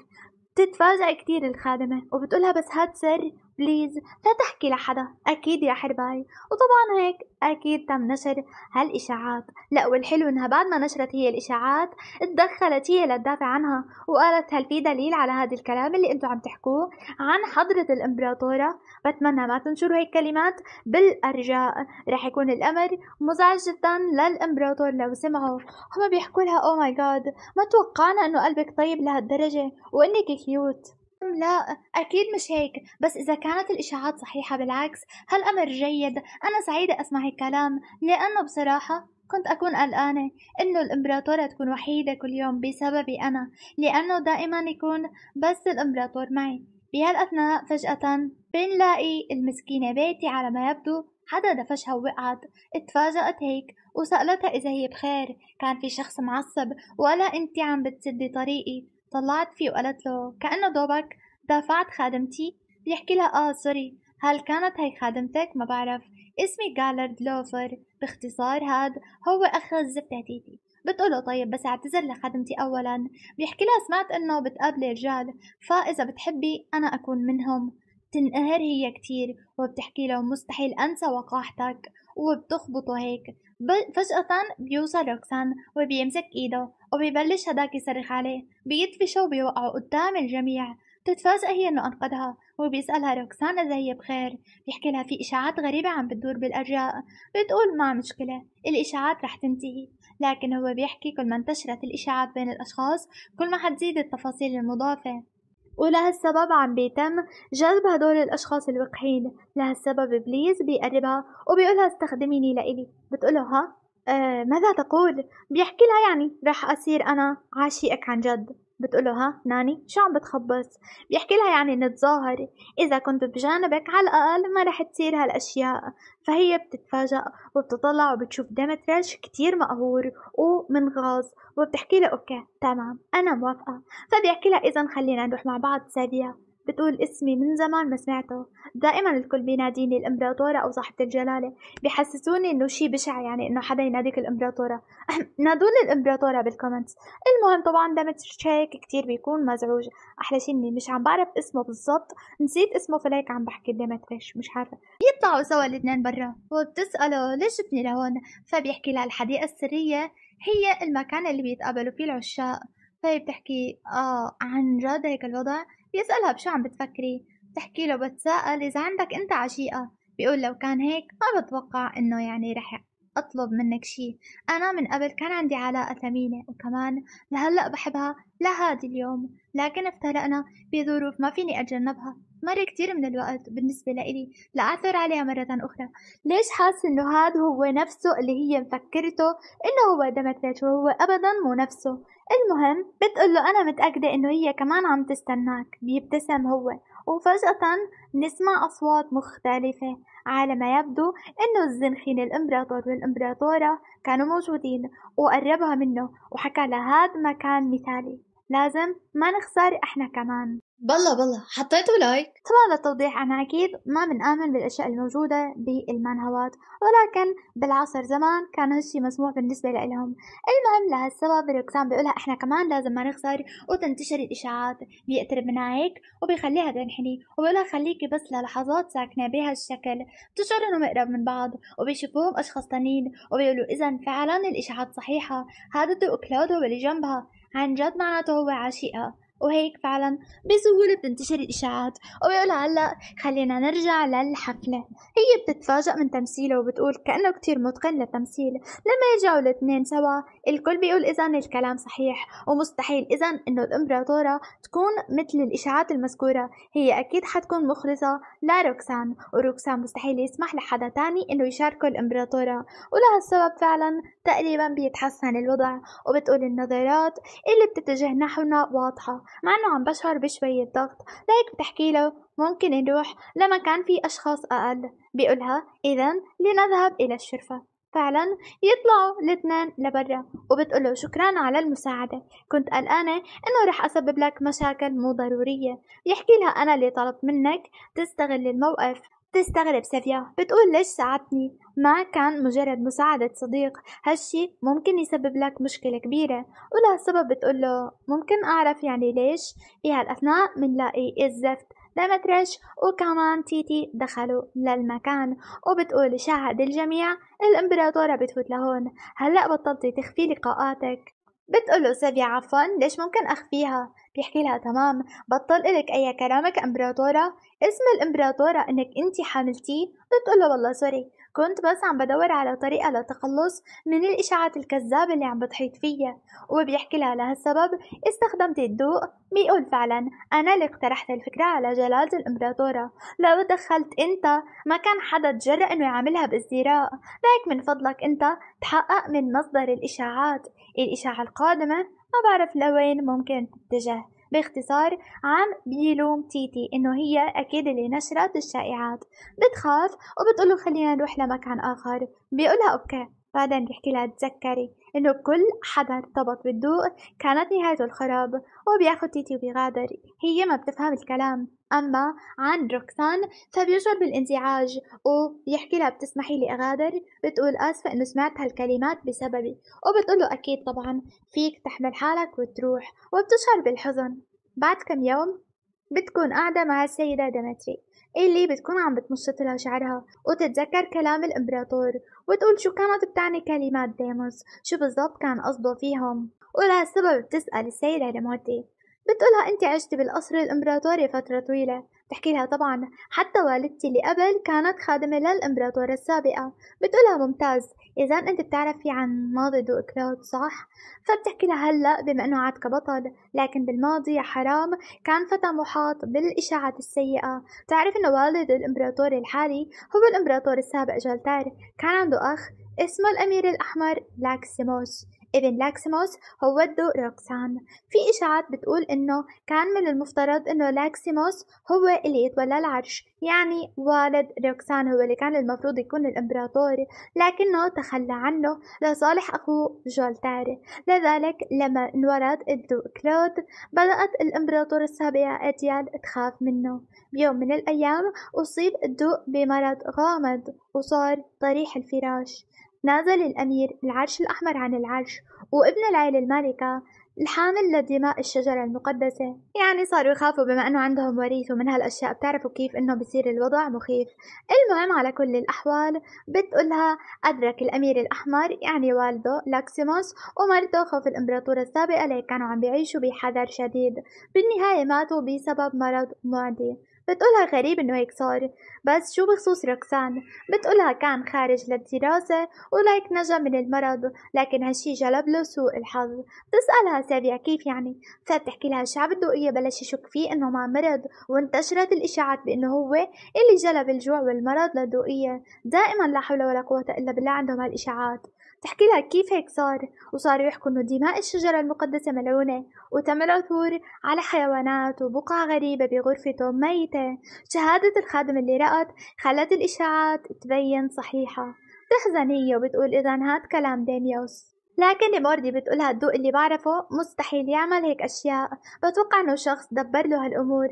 تتفاجأ كتير الخادمة وبتقولها بس هاد سر بليز لا تحكي لحدا أكيد يا حرباي. وطبعا هيك أكيد تم نشر هالإشاعات. لا والحلو إنها بعد ما نشرت هي الإشاعات اتدخلت هي لتدافع عنها وقالت هل في دليل على هذا الكلام اللي أنتم عم تحكوه؟ عن حضرة الإمبراطورة. بتمنى ما تنشروا هيك كلمات. بالأرجاء رح يكون الأمر مزعج جدا للإمبراطور لو سمعوا. هم بيحكوا لها oh my god ما توقعنا إنه قلبك طيب لهالدرجة وإنك cute لا أكيد مش هيك. بس إذا كانت الإشاعات صحيحة بالعكس هالأمر جيد. أنا سعيدة أسمع هالكلام لأنه بصراحة كنت أكون قلقانة إنه الإمبراطورة تكون وحيدة كل يوم بسببي أنا لأنه دائما يكون بس الإمبراطور معي. بهالأثناء فجأة بنلاقي المسكينة بيتي على ما يبدو حدا دفشها ووقعت اتفاجأت هيك وسألتها إذا هي بخير. كان في شخص معصب ولا أنت عم بتسدي طريقي. طلعت فيه وقالت له كأنه دوبك دافعت خادمتي؟ بيحكي لها آه sorry. هل كانت هي خادمتك؟ ما بعرف. اسمي جالرد لوفر. باختصار هاد هو أخ زفتة تيتي بتقوله طيب بس اعتذر لخادمتي أولا. بيحكي لها سمعت إنه بتقابلي رجال فإذا بتحبي أنا أكون منهم. تنقهر هي كتير وبتحكي له مستحيل أنسى وقاحتك. وبتخبطه هيك. فجأة بيوصل روكسان وبيمسك إيده وبيبلش هداك يصرخ عليه. بيدفشه وبيوقعوا قدام الجميع. بتتفاجأ هي إنه أنقذها وبيسألها روكسان إذا هي بخير. بيحكي لها في إشاعات غريبة عم بتدور بالأرجاء. بتقول ما مشكلة الإشاعات رح تنتهي. لكن هو بيحكي كل ما انتشرت الإشاعات بين الأشخاص كل ما حتزيد التفاصيل المضافة. ولهالسبب عم بيتم جذب هدول الأشخاص الوقحين. لهالسبب بليز بيقربها وبيقولها استخدميني لإلي. بتقوله ها آه ماذا تقول؟ بيحكي لها يعني. رح أصير أنا عاشقك عن جد. بتقوله ها なに شو عم بتخبص؟ بيحكي لها يعني نتظاهر إذا كنت بجانبك على الأقل ما رح تصير هالأشياء. فهي بتتفاجأ وبتطلع وبتشوف ديمتريش كتير مقهور ومنغاظ وبتحكي له okay تمام أنا موافقة. فبيحكي لها إذا خلينا نروح مع بعض سابيا بتقول اسمي من زمان ما سمعته. دائما الكل بيناديني الإمبراطورة أو صاحبة الجلالة. بيحسسوني إنه شي بشع يعني إنه حدا يناديك الإمبراطورة. نادوني الإمبراطورة بال comments المهم طبعا شي كتير بيكون مزعوج. أحلى شي إني مش عم بعرف اسمه بالضبط. نسيت اسمه فلهيك عم بحكي ديمتريش مش عارفة. يطلعوا سوا الاثنين برا وبتسأله ليش جبتني لهون؟ فبيحكي لها الحديقة السرية. هي المكان اللي بيتقابلوا فيه العشاق فهي بتحكي آه عن جد هيك الوضع. بيسألها بشو عم بتفكري؟ بتحكي له بتساءل إذا عندك أنت عشيقة. بيقول لو كان هيك ما بتوقع إنه يعني رح أطلب منك شي. أنا من قبل كان عندي علاقة ثمينة وكمان لهلأ بحبها لهادي اليوم. لكن افترقنا بظروف ما فيني أتجنبها. مر كتير من الوقت بالنسبة لإلي لأعثر عليها مرة أخرى. ليش حاس إنه هاد هو نفسه اللي هي مفكرته إنه هو دمتريتش وهو أبدا مو نفسه؟ المهم بتقول له أنا متأكدة إنه هي كمان عم تستناك بيبتسم هو. وفجأة نسمع أصوات مختلفة على ما يبدو إنه الزنخين الإمبراطور والإمبراطورة كانوا موجودين وقربها منه وحكى لها هاد مكان مثالي. لازم ما نخسر إحنا كمان. بالله بالله. حطيتوا لايك طبعا للتوضيح أنا أكيد ما بنآمن بالأشياء الموجودة بالمانهوات ولكن بالعصر زمان كان هالشي مسموح بالنسبة لهم المهم لهالسبب روكسان بيقولها إحنا كمان لازم ما نخسر وتنتشر الإشاعات. بيقترب منها هيك وبيخليها تنحني وبيقولها خليكي بس للحظات ساكنة بهالشكل بتشعر إنه مقرب من بعض وبيشوفوهم أشخاص تانيين وبيقولوا إذا فعلا الإشاعات صحيحة. هذا الدو كلاود هو اللي جنبها. عن جد معناته هو عاشقها وهيك فعلا بسهولة بتنتشر الإشاعات. وبيقول هلأ خلينا نرجع للحفلة. هي بتتفاجأ من تمثيله وبتقول كأنه كتير متقن للتمثيل. لما يرجعوا الاثنين سوا الكل بيقول إذا الكلام صحيح. ومستحيل إذا إنه الإمبراطورة تكون مثل الإشاعات المذكورة. هي أكيد حتكون مخلصة لروكسان وروكسان مستحيل يسمح لحدا تاني إنه يشاركه الإمبراطورة. ولهالسبب فعلا تقريبا بيتحسن الوضع. وبتقول النظرات اللي بتتجه نحونا واضحة. مع إنه عم بشعر بشوية ضغط. لهيك بتحكي له ممكن نروح لمكان فيه أشخاص أقل. بيقولها إذا لنذهب إلى الشرفة. فعلا يطلعوا الاثنين لبرا وبتقوله شكرا على المساعدة. كنت قلقانة إنه رح أسبب لك مشاكل مو ضرورية. يحكي لها أنا اللي طلبت منك تستغل الموقف تستغرب سافيا. بتقول ليش ساعدتني؟ ما كان مجرد مساعدة صديق. هالشي ممكن يسبب لك مشكلة كبيرة. ولها سبب بتقول له ممكن أعرف يعني ليش في هالأثناء منلاقي الزفت. دمترش وكمان تيتي دخلوا للمكان. وبتقول شاهد الجميع. الإمبراطورة بتفوت لهون. هلأ بطلتي تخفي لقاءاتك. بتقوله سافيا عفوا ليش ممكن أخفيها؟ بيحكي لها تمام. بطل إلك أي كلامك إمبراطورة؟ اسم الإمبراطورة إنك أنتي حاملتيه؟ بتقول له والله سوري. كنت بس عم بدور على طريقة للتخلص من الإشاعات الكذابة اللي عم بتحيط فيا. وبيحكي لها لهالسبب استخدمت الضوء بيقول فعلا أنا اللي اقترحت الفكرة على جلالة الإمبراطورة. لو دخلت أنت ما كان حدا تجرأ إنه يعملها بازدراء ليك من فضلك أنت تحقق من مصدر الإشاعات. الإشاعة القادمة ما بعرف لوين ممكن تتجه. باختصار عم بيلوم تيتي إنه هي أكيد اللي نشرت الشائعات. بتخاف وبتقوله خلينا نروح لمكان آخر. بيقولها okay بعدين بيحكي لها تذكري. إنه كل حدا ارتبط بالضوء كانت نهايته الخراب وبياخد تيتي وبيغادر هي ما بتفهم الكلام. أما عن روكسان فبيشعر بالانزعاج وبيحكي لها بتسمحي لي أغادر بتقول آسفة إنه سمعت هالكلمات بسببي. وبتقول له أكيد طبعا فيك تحمل حالك وتروح وبتشعر بالحزن. بعد كم يوم بتكون قاعدة مع السيدة ديمتري اللي بتكون عم بتمشط لها شعرها وتتذكر كلام الإمبراطور وتقول شو كانت بتعني كلمات ديموس شو بالضبط كان قصده فيهم. ولهالسبب بتسأل السيدة ديموتي بتقولها انت عشتي بالقصر الإمبراطوري فترة طويلة. بتحكي لها طبعا حتى والدتي اللي قبل كانت خادمة للإمبراطورة السابقة. بتقولها ممتاز إذا أنت بتعرفي عن ماضي دوق كلود صح؟ فبتحكي لها هلأ بما أنه عاد كبطل لكن بالماضي يا حرام كان فتى محاط بالإشاعات السيئة تعرف أنه والد الإمبراطور الحالي هو الإمبراطور السابق جولتار كان عنده أخ اسمه الأمير الأحمر لاكسيموس ابن لاكسيموس هو ودوق روكسان. في إشاعات بتقول إنه كان من المفترض إنه لاكسيموس هو اللي يتولى العرش يعني والد روكسان هو اللي كان المفروض يكون الإمبراطور لكنه تخلى عنه لصالح أخوه جولتار لذلك لما انولد الدوق كلود بدأت الإمبراطورة السابقة أديال تخاف منه. بيوم من الأيام أصيب الدوق بمرض غامض وصار طريح الفراش. نازل الأمير العرش الأحمر عن العرش وابن العيلة المالكة الحامل لدماء الشجرة المقدسة. يعني صاروا يخافوا بما أنه عندهم وريث ومن هالأشياء. بتعرفوا كيف أنه بصير الوضع مخيف؟ المهم على كل الأحوال بتقولها أدرك الأمير الأحمر يعني والده لاكسيموس ومرته خوف الإمبراطورة السابقة اللي كانوا عم بيعيشوا بحذر شديد. بالنهاية ماتوا بسبب مرض معدي. بتقولها غريب إنه هيك صار بس شو بخصوص روكسان بتقولها كان خارج للدراسة وليك نجا من المرض لكن هالشي جلب له سوء الحظ. بتسألها سابيا كيف يعني؟ فبتحكي لها الشعب الدوقية بلش يشك فيه إنه ما مرض وانتشرت الإشاعات بإنه هو اللي جلب الجوع والمرض للدوقية دائما لا حول ولا قوة إلا بالله عندهم هالإشاعات. تحكي لها كيف هيك صار وصاروا يحكوا إنه دماء الشجرة المقدسة ملعونة وتم العثور على حيوانات وبقع غريبة بغرفته ميتة. شهادة الخادم اللي رأت خلت الإشاعات تبين صحيحة. تحزن هي وبتقول إذا هاد كلام ديميوس لكن موردي بتقولها الضوء اللي بعرفه مستحيل يعمل هيك أشياء. بتوقع إنه شخص دبر له هالأمور.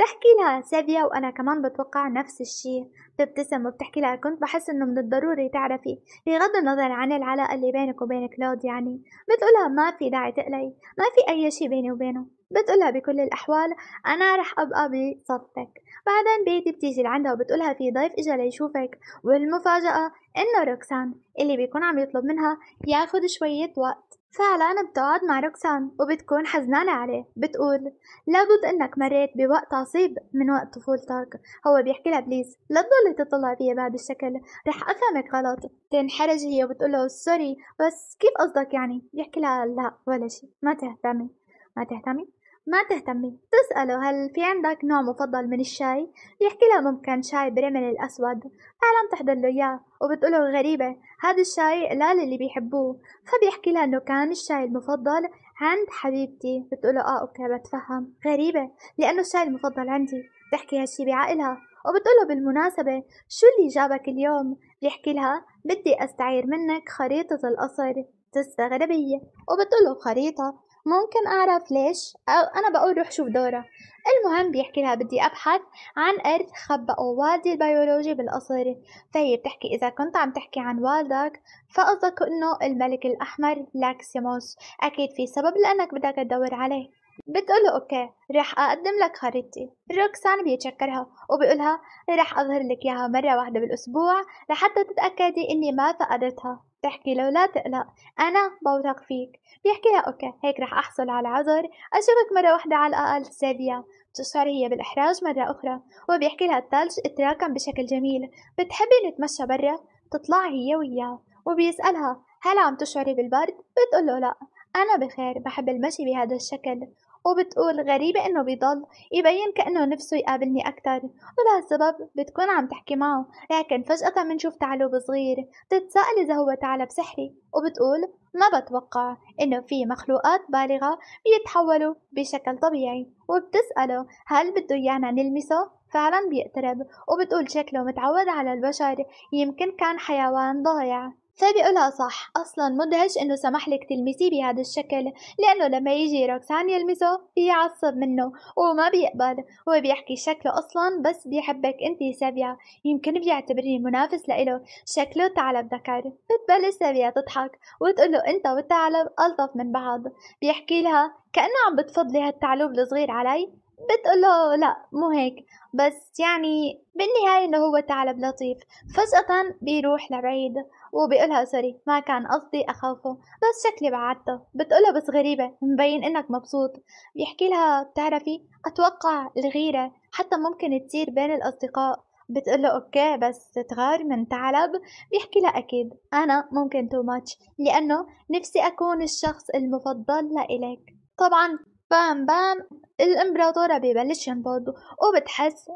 بتحكي لها سيفيا وأنا كمان بتوقع نفس الشي. بتبتسم وبتحكي لها كنت بحس إنه من الضروري تعرفي. بغض النظر عن العلاقة اللي بينك وبين كلود يعني. بتقولها ما في داعي تقلي ما في أي شي بيني وبينه. بتقولها بكل الأحوال أنا رح أبقى بصفك. بعدين بيتي بتيجي لعندها وبتقولها في ضيف إجا ليشوفك. والمفاجأة إنه روكسان اللي بيكون عم يطلب منها ياخد شوية وقت. فعلا بتقعد مع روكسان وبتكون حزنانة عليه. بتقول لابد إنك مريت بوقت عصيب من وقت طفولتك. هو بيحكي لها please لا تضلي تطلع فيها بهذا الشكل. رح أفهمك غلط. تنحرج هي وبتقول له sorry بس كيف قصدك يعني؟ بيحكي لها لا ولا شيء. ما تهتمي. ما تهتمي؟ ما تهتمي. تسأله هل في عندك نوع مفضل من الشاي؟ يحكي لها ممكن شاي برمل الأسود. فعلا بتحضر له إياه؟ وبتقوله غريبة هذا الشاي لا اللي بيحبوه. فبيحكي لها إنه كان الشاي المفضل عند حبيبتي. بتقوله آه أوكي بتفهم. غريبة لأنه الشاي المفضل عندي. بتحكي هالشي بعقلها. وبتقوله بالمناسبة شو اللي جابك اليوم؟ بيحكي لها بدي أستعير منك خريطة القصر. تستغرب هي وبتقوله خريطة. ممكن أعرف ليش؟ أو أنا بقول روح شوف دورة. المهم بيحكي لها بدي أبحث عن غرض خبأه والدي البيولوجي بالقصر فهي بتحكي إذا كنت عم تحكي عن والدك فقصدك إنه الملك الأحمر لاكسيموس. أكيد في سبب لأنك بدك تدور عليه. بتقوله okay رح أقدم لك خريطتي. روكسان بيتشكرها وبيقولها رح أظهر لك إياها مرة واحدة بالأسبوع لحتى تتأكدي إني ما فقدتها. بتحكي له لا تقلق أنا بوثق فيك. بيحكي لها okay هيك رح أحصل على عذر أشوفك مرة واحدة على الأقل سيفيا بتشعر هي بالإحراج مرة أخرى. وبيحكي لها الثلج اتراكم بشكل جميل. بتحبي نتمشى برا؟ تطلع هي وياه. وبيسألها هل عم تشعري بالبرد؟ بتقول له لا أنا بخير بحب المشي بهذا الشكل. وبتقول غريبة إنه بيضل يبين كأنه نفسه يقابلني أكتر ولهالسبب بتكون عم تحكي معه لكن فجأة منشوف ثعلب صغير بتتساءل إذا هو ثعلب سحري وبتقول ما بتوقع إنه في مخلوقات بالغة بيتحولوا بشكل طبيعي وبتسأله هل بده إيانا نلمسه؟ فعلا بيقترب وبتقول شكله متعود على البشر يمكن كان حيوان ضايع. فبيقولها صح. أصلا مدهش إنه سمح لك تلمسيه بهذا الشكل لأنه لما يجي روكسان يلمسه بيعصب منه وما بيقبل هو بيحكي شكله أصلا بس بيحبك انت سابيا يمكن بيعتبرني منافس لإله. شكله ثعلب ذكر بتبلش سابيا تضحك وتقول له أنت والثعلب ألطف من بعض. بيحكي لها كأنه عم بتفضلي هالثعلب الصغير علي. بتقول له لا مو هيك. بس يعني بالنهاية إنه هو ثعلب لطيف. فجأة بيروح لبعيد. وبيقولها sorry ما كان قصدي اخوفه بس شكلي بعدته. بتقولها بس غريبة مبين إنك مبسوط. بيحكي لها بتعرفي أتوقع الغيرة حتى ممكن تصير بين الأصدقاء. بتقول له okay بس تغار من ثعلب. بيحكي لها أكيد أنا ممكن too much لأنه نفسي أكون الشخص المفضل لإلك. طبعا بام بام الإمبراطورة ببلش ينبض وبتحس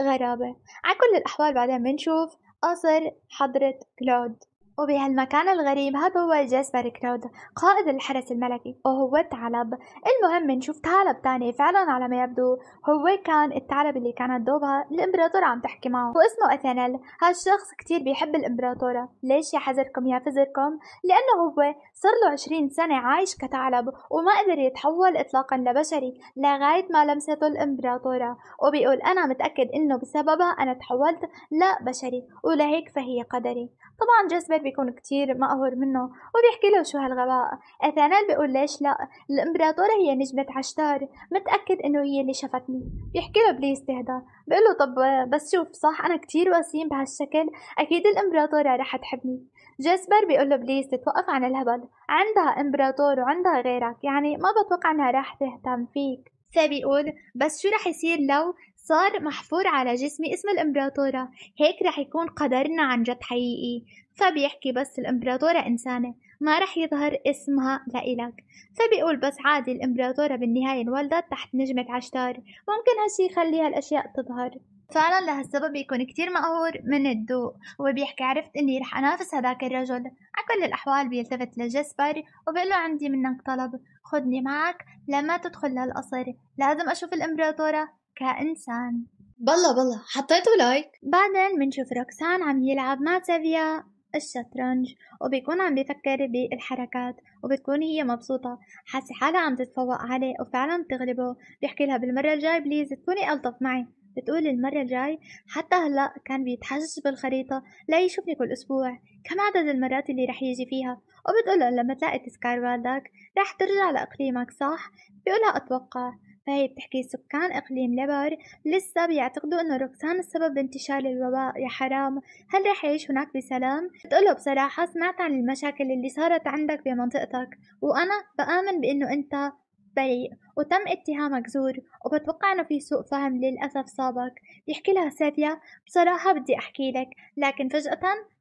بغرابة. على كل الأحوال بعدين بنشوف قصر حضرة كلود وبهالمكان الغريب هذا هو جاسبر كلود قائد الحرس الملكي. وهو الثعلب المهم نشوف ثعلب تاني فعلا على ما يبدو. هو كان الثعلب اللي كانت دوبها الامبراطورة عم تحكي معه. واسمه اثانيل هالشخص كتير بيحب الامبراطورة ليش يا حذركم يا فزركم لأنه هو صار له 20 سنة عايش كثعلب وما قدر يتحول اطلاقا لبشري لغاية ما لمسته الامبراطورة وبيقول أنا متأكد إنه بسببها أنا تحولت لبشري. ولهيك فهي قدري. طبعا جاسبر بيكون كتير مقهور منه وبيحكي له شو هالغباء. اثانيل بيقول ليش لا الإمبراطورة هي نجمة عشتار متأكد إنه هي اللي شفتني بيحكي له بليز تهدى بيقول له طب بس شوف صح أنا كتير وسيم بهالشكل أكيد الإمبراطورة رح تحبني. جاسبر بيقول له please تتوقف عن الهبل. عندها إمبراطور وعندها غيرك يعني ما بتوقع إنها راح تهتم فيك. فبيقول بس شو رح يصير لو صار محفور على جسمي اسم الإمبراطورة. هيك رح يكون قدرنا عن جد حقيقي. فبيحكي بس الإمبراطورة إنسانة ما رح يظهر اسمها لإلك. فبيقول بس عادي الإمبراطورة بالنهاية انولدت تحت نجمة عشتار. ممكن هالشي يخلي هالأشياء تظهر. فعلا لهالسبب بيكون كتير مقهور من الضوء وبيحكي عرفت إني رح أنافس هذاك الرجل. على كل الأحوال بيلتفت لجسبر وبيقول له عندي منك طلب. خدني معك لما تدخل للقصر. لازم أشوف الإمبراطورة. كإنسان. بالله بالله. حطيتوا لايك بعدين بنشوف روكسان عم يلعب مع سافيا الشطرنج وبيكون عم بيفكر بالحركات وبتكون هي مبسوطة. حاسة حالها عم تتفوق عليه وفعلا بتغلبه. بيحكي لها بالمرة الجاي please تكوني ألطف معي. بتقول المرة الجاي حتى هلأ كان بيتحجج بالخريطة ليشوفني كل أسبوع. كم عدد المرات اللي رح يجي فيها؟ وبتقول لما تلاقي تذكار والدك رح ترجع لإقليمك صح؟ بيقولها أتوقع. فهي بتحكي سكان إقليم ليبر لسه بيعتقدوا إنه روكسان السبب بانتشار الوباء يا حرام! هل رح يعيش هناك بسلام؟ بتقوله بصراحة سمعت عن المشاكل اللي صارت عندك بمنطقتك وأنا بآمن بإنه أنت بريء وتم اتهامك زور وبتوقع إنه في سوء فهم للأسف صابك. بيحكي لها سافيا بصراحة بدي أحكي لك لكن فجأة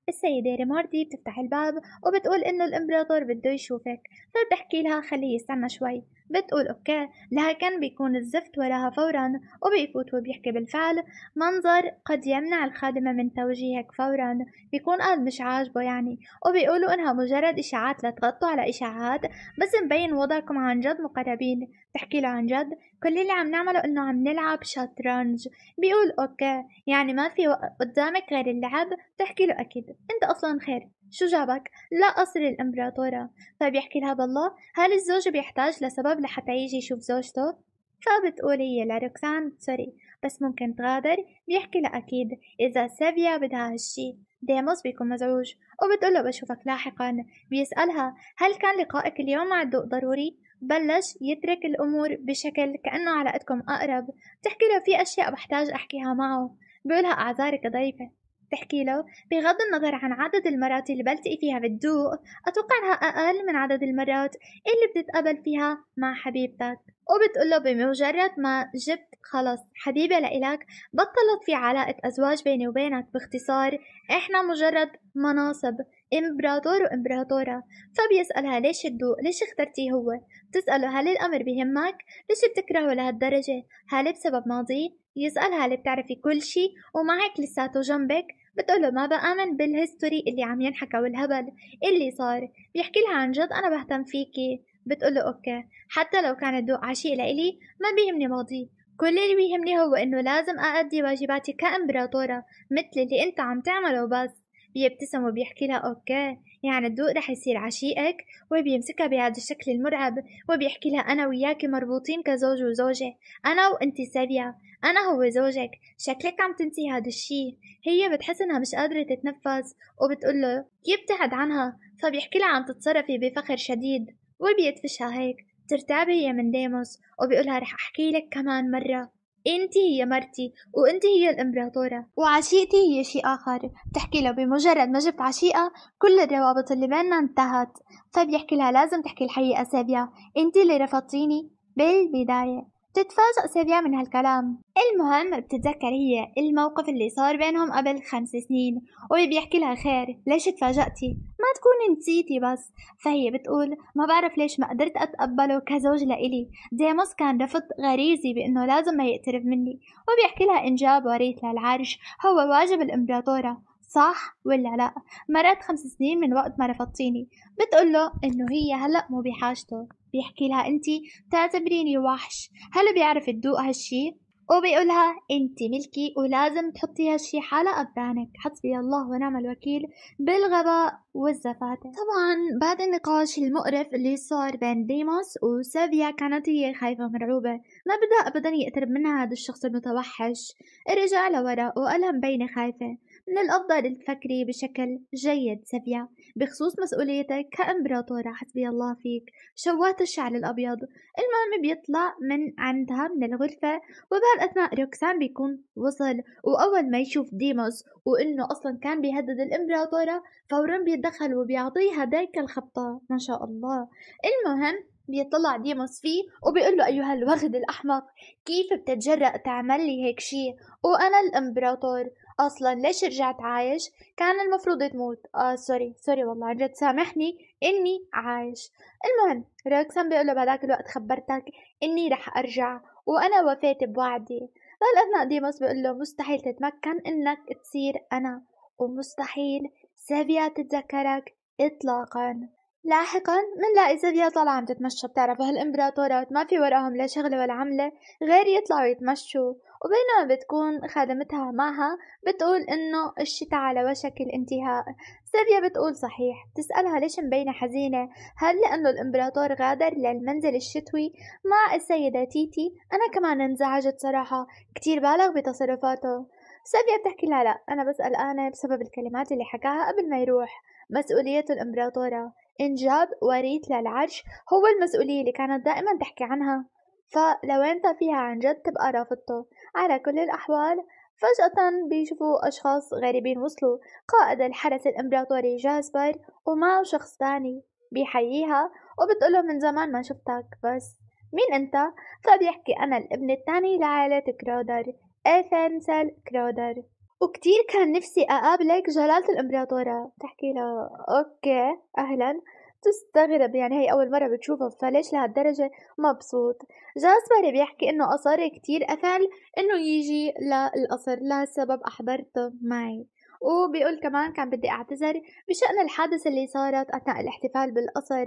السيدة ريماردي بتفتح الباب وبتقول إنه الإمبراطور بده يشوفك فبتحكي لها خليه يستنى شوي. بتقول okay لكن بيكون الزفت وراها فورا وبيفوت وبيحكي بالفعل. منظر قد يمنع الخادمة من توجيهك فورا. بيكون قال مش عاجبه يعني. وبيقولوا إنها مجرد إشاعات لتغطوا على إشاعات بس مبين وضعكم عن جد مقربين. تحكي له عن جد كل اللي عم نعمله إنه عم نلعب شطرنج. بيقول okay يعني ما في قدامك غير اللعب تحكي له أكيد. أنت أصلا خير. شو جابك؟ لقصر الإمبراطورة. فبيحكي لها بالله هل الزوج بيحتاج لسبب لحتى يجي يشوف زوجته؟ فبتقول هي لروكسان sorry بس ممكن تغادر. بيحكي لها أكيد إذا سافيا بدها هالشي. ديموس بيكون مزعوج وبتقول بشوفك لاحقا. بيسألها هل كان لقائك اليوم مع الضوء ضروري؟ بلش يترك الأمور بشكل كأنه علاقتكم أقرب. بتحكي له في أشياء بحتاج أحكيها معه. بيقولها أعذارك ضيفة تحكي له بغض النظر عن عدد المرات اللي بلتقي فيها بالضوء أتوقع أنها أقل من عدد المرات اللي بتتقابل فيها مع حبيبتك. وبتقول له بمجرد ما جبت خلص حبيبة لإلك بطلت في علاقة أزواج بيني وبينك. باختصار إحنا مجرد مناصب إمبراطور وإمبراطورة. فبيسألها ليش الضوء؟ ليش اخترتيه هو؟ بتسأله هل الأمر بيهمك؟ ليش بتكرهه لهالدرجة؟ هل بسبب ماضيه يسألها هل بتعرفي كل شي؟ ومع هيك لساته جنبك؟ بتقوله ما بآمن بال history اللي عم ينحكى والهبل اللي صار. بيحكي لها عن جد أنا بهتم فيكي. بتقوله okay. حتى لو كان الضوء عشيق لإلي ما بيهمني ماضي. كل اللي بيهمني هو إنه لازم أأدي واجباتي كإمبراطورة مثل اللي أنت عم تعمله بس. بيبتسم وبيحكي لها أوكي يعني الضوء رح يصير عشيقك. وبيمسكها بهذا الشكل المرعب وبيحكي لها أنا وياكي مربوطين كزوج وزوجة أنا وأنتي سابيا أنا هو زوجك. شكلك عم تنسي هذا الشي. هي بتحس إنها مش قادرة تتنفس وبتقول له يبتعد عنها؟ فبيحكي لها عم تتصرفي بفخر شديد وبيدفشها هيك. بترتعب هي من ديموس وبيقولها رح أحكي لك كمان مرة. انت هي مرتي وانت هي الامبراطورة. وعشيقتي هي شيء آخر. بتحكي له بمجرد ما جبت عشيقة كل الروابط اللي بيننا انتهت. فبيحكي لها لازم تحكي الحقيقة سابيا انت اللي رفضتيني؟ بالبداية. بتتفاجأ سيفيا من هالكلام. المهم بتتذكر هي الموقف اللي صار بينهم قبل خمس سنين وبيحكي لها خير ليش تفاجأتي؟ ما تكوني نسيتي بس. فهي بتقول ما بعرف ليش ما قدرت أتقبله كزوج لإلي. ديموس كان رفض غريزي بأنه لازم ما يقترب مني. وبيحكي لها إن جاب وريث للعرش هو واجب الإمبراطورة. صح ولا لا؟ مرت خمس سنين من وقت ما رفضتيني. بتقول له إنه هي هلأ مو بحاجته. بيحكي لها انت تعتبريني وحش. هل بيعرف تدوق هالشي؟ وبيقولها انت ملكي ولازم تحطي هالشي حلقة ببانك حسبي الله ونعم الوكيل بالغباء والزفاتة. طبعا بعد النقاش المقرف اللي صار بين ديموس وسافيا كانت هي خايفة ومرعوبة. ما بدها ابدا يقترب منها هذا الشخص المتوحش. رجع لورا وقالها مبينة خايفة. من الأفضل تفكري بشكل جيد سفيا بخصوص مسؤوليتك كإمبراطورة حسبي الله فيك. شوات الشعر الأبيض. المهم بيطلع من عندها من الغرفة وبهالأثناء روكسان بيكون وصل وأول ما يشوف ديموس وإنه أصلا كان بيهدد الإمبراطورة فورا بيتدخل وبيعطيها ديك الخبطة. ما شاء الله. المهم بيطلع ديموس فيه وبيقول له أيها الوغد الأحمق كيف بتتجرأ تعمل لي هيك شي؟ وأنا الإمبراطور. أصلا ليش رجعت عايش؟ كان المفروض تموت. آه sorry sorry والله عن جد سامحني إني عايش. المهم روكسان بيقول له بهداك الوقت خبرتك إني رح أرجع وأنا وفيت بوعدي. فالأثناء ديموس بيقول له مستحيل تتمكن إنك تصير أنا ومستحيل سافيا تتذكرك إطلاقا. لاحقا منلاقي سافيا طالعة عم تتمشى بتعرف هالإمبراطورات ما في وراهم لا شغلة ولا عملة غير يطلعوا يتمشوا. وبينما بتكون خادمتها معها بتقول إنه الشتاء على وشك الانتهاء. سافيا بتقول صحيح. تسألها ليش مبينة حزينة؟ هل لأنه الإمبراطور غادر للمنزل الشتوي؟ مع السيدة تيتي أنا كمان انزعجت صراحة. كتير بالغ بتصرفاته. سافيا بتحكي لها لا أنا بس قلقانة بسبب الكلمات اللي حكاها قبل ما يروح. مسؤولية الإمبراطورة. إنجاب وريث للعرش هو المسؤولية اللي كانت دائما تحكي عنها. فلو أنت فيها عن جد تبقى رافضته. على كل الأحوال. فجأة بيشوفوا أشخاص غريبين وصلوا قائد الحرس الإمبراطوري جاسبر ومعه شخص تاني بيحييها وبتقوله من زمان ما شفتك بس مين أنت؟ فبيحكي أنا الابن التاني لعائلة كرودر إيثنسل كرودر. وكتير كان نفسي أقابلك جلالة الإمبراطورة. تحكي له okay أهلا. تستغرب يعني هي أول مرة بتشوفه فليش لهالدرجة مبسوط. جاسبر بيحكي إنه أصر كتير أثل إنه يجي للقصر لهالسبب أحضرته معي. وبيقول كمان كان بدي أعتذر بشأن الحادثة اللي صارت أثناء الاحتفال بالقصر.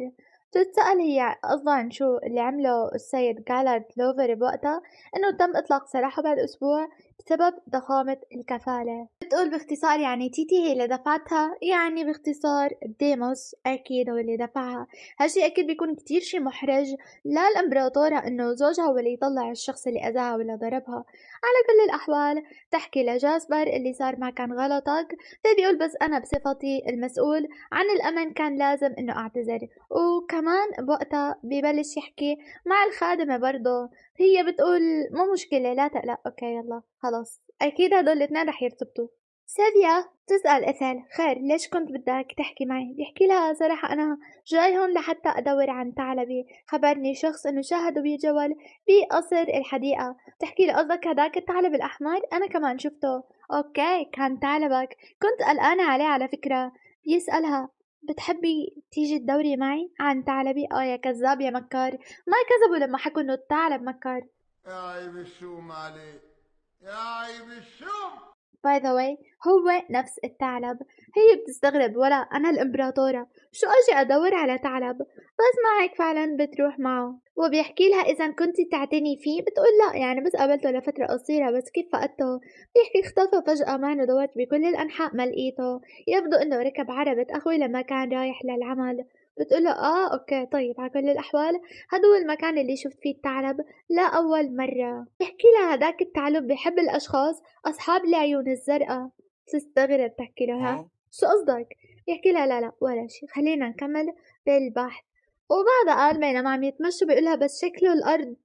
تتسأل هي قصدا شو اللي عمله السيد جالارد لوفر بوقتها؟ إنه تم إطلاق سراحه بعد أسبوع؟ بسبب ضخامة الكفالة. بتقول باختصار يعني تيتي هي اللي دفعتها يعني باختصار ديموس أكيد هو اللي دفعها. هالشي أكيد بيكون كتير شي محرج للامبراطورة إنه زوجها هو اللي يطلع الشخص اللي أذاها ولا ضربها. على كل الأحوال تحكي لجاسبر اللي صار ما كان غلطك. فبيقول بس أنا بصفتي المسؤول عن الأمن كان لازم إنه أعتذر. وكمان بوقتها ببلش يحكي مع الخادمة برضه. هي بتقول مو مشكلة لا تقلق. okay يلا. خلاص. أكيد هدول الاثنين رح يرتبطوا. سافيا تسأل إثل خير ليش كنت بدك تحكي معي؟ بيحكي لها صراحة أنا جاي هون لحتى أدور عن ثعلبي خبرني شخص إنه شاهده بيجول بقصر الحديقة. تحكي له قصدك هداك الثعلب الأحمر؟ أنا كمان شفته. okay كان ثعلبك. كنت قلقانة عليه على فكرة. بيسألها بتحبي تيجي تدوري معي عن ثعلبي آه يا كذاب يا مكار. ما كذبوا لما حكوا إنه الثعلب مكار. يا عيب الشوم عليك. يا عيب الشوم by the way هو نفس الثعلب. هي بتستغرب ولا أنا الإمبراطورة. شو أجي أدور على ثعلب؟ بس معك فعلا بتروح معه. وبيحكي لها إذا كنت تعتني فيه. بتقول لا يعني بس قابلته لفترة قصيرة بس كيف فقدته؟ بيحكي اختفى فجأة ما دورت بكل الأنحاء ما لقيته يبدو إنه ركب عربة أخوي لما كان رايح للعمل. بتقول له آه أوكي طيب على كل الأحوال هذا هو المكان اللي شفت فيه الثعلب لا أول مرة. بحكي لها هداك الثعلب بحب الأشخاص أصحاب العيون الزرقاء. تستغرب تحكي له ها؟ شو قصدك؟ يحكي لها لا لا ولا شي خلينا نكمل بالبحث. وبعدها قال بينما عم يتمشوا بيقولها بس شكله الأرض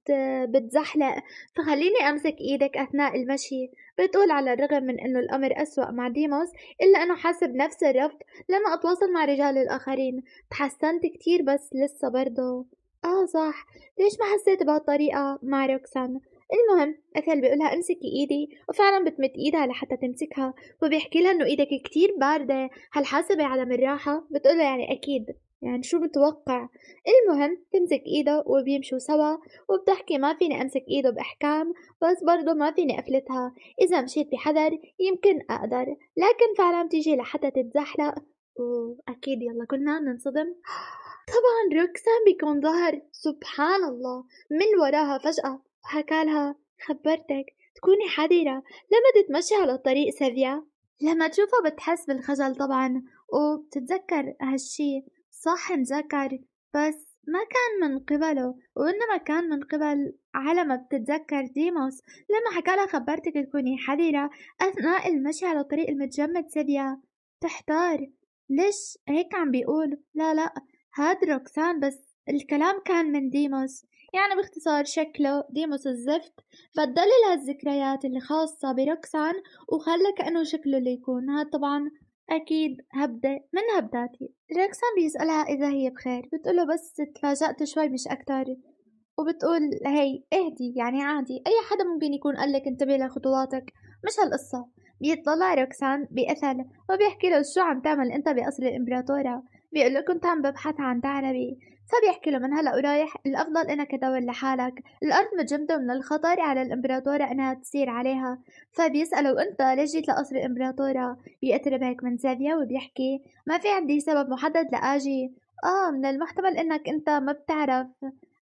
بتزحلق فخليني أمسك إيدك أثناء المشي. بتقول على الرغم من إنه الأمر أسوأ مع ديموس إلا إنه حاسب نفس الرفض لما أتواصل مع رجال الآخرين. تحسنت كتير بس لسه برضه. آه صح. ليش ما حسيت بهالطريقة؟ مع روكسان. المهم أكل بيقولها امسكي إيدي وفعلا بتمد إيدها لحتى تمسكها. وبيحكي لها إنه إيدك كتير باردة. هل حاسة بعدم الراحة بتقوله يعني أكيد. يعني شو متوقع المهم تمسك إيده وبيمشوا سوا وبتحكي ما فيني أمسك إيده بأحكام بس برضه ما فيني أفلتها. إذا مشيت بحذر يمكن أقدر لكن فعلا بتيجي لحتى تتزحلق. واكيد يلا كلنا ننصدم. [gasps] طبعا روكسان بيكون ظهر سبحان الله. من وراها فجأة وحكالها خبرتك تكوني حذرة. لما تتمشي على طريق سافيا لما تشوفها بتحس بالخجل طبعا وبتتذكر هالشي. صح انذكر بس ما كان من قبله وإنما كان من قبل على ما بتتذكر ديموس. لما حكالها خبرتك تكوني حذرة أثناء المشي على طريق المتجمد سبيا تحتار. ليش هيك عم بيقول؟ لا لا هاد روكسان بس الكلام كان من ديموس. يعني باختصار شكله ديموس الزفت بدل لها الذكريات اللي خاصة بروكسان وخلى كأنه شكله اللي يكون. هاد طبعا أكيد هبدة من هبدأتي؟ روكسان بيسألها إذا هي بخير. بتقوله بس تفاجأت شوي مش أكتر. وبتقول هي اهدي يعني عادي. أي حدا ممكن يكون قالك انتبه لخطواتك. مش هالقصة. بيطلع روكسان بأثل وبيحكي له شو عم تعمل أنت بقصر الإمبراطورة. بيقول له كنت عم ببحث عن ثعلبي فبيحكي له من هلا ورايح الأفضل إنك تدور لحالك. الأرض متجمدة من الخطر على الإمبراطورة إنها تسير عليها. فبيسأله وانت ليش جيت لقصر الإمبراطورة؟ بيقترب هيك من زافيا وبيحكي ما في عندي سبب محدد لآجي. آه من المحتمل إنك أنت ما بتعرف.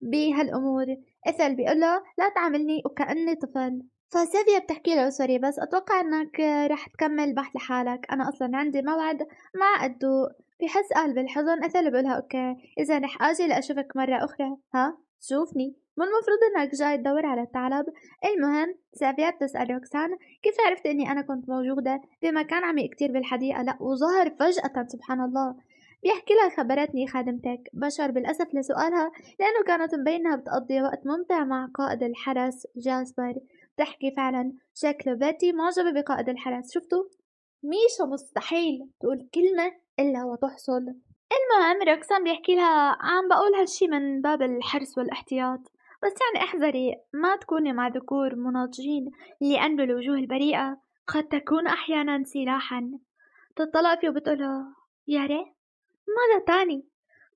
بهالأمور إثل بيقول له لا تعاملني وكأني طفل. فسيفيا بتحكي له sorry بس أتوقع إنك رح تكمل بحث لحالك. أنا أصلا عندي موعد مع الضوء بحس قلب الحزن أثل بقولها okay. إذا رح أجي لأشوفك مرة أخرى. ها؟ شوفني. مو المفروض إنك جاي تدور على الثعلب المهم سافيا بتسأل روكسان كيف عرفت إني أنا كنت موجودة؟ بمكان عميق كتير بالحديقة. لا وظهر فجأة سبحان الله. بيحكي لها خبرتني خادمتك. بشر بالأسف لسؤالها لأنه كانت مبينها بتقضي وقت ممتع مع قائد الحرس جاسبر. بتحكي فعلا. شكله بيتي معجبة بقائد الحرس. شفتوا؟ ميشا مستحيل تقول كلمة إلا وتحصل. المهم روكسان بيحكي لها عم بقول هالشي من باب الحرص والاحتياط. بس يعني احذري ما تكوني مع ذكور مناضجين لأن الوجوه البريئة قد تكون أحيانا سلاحا. تطلع فيه وبتقوله يا ريت؟ ماذا تاني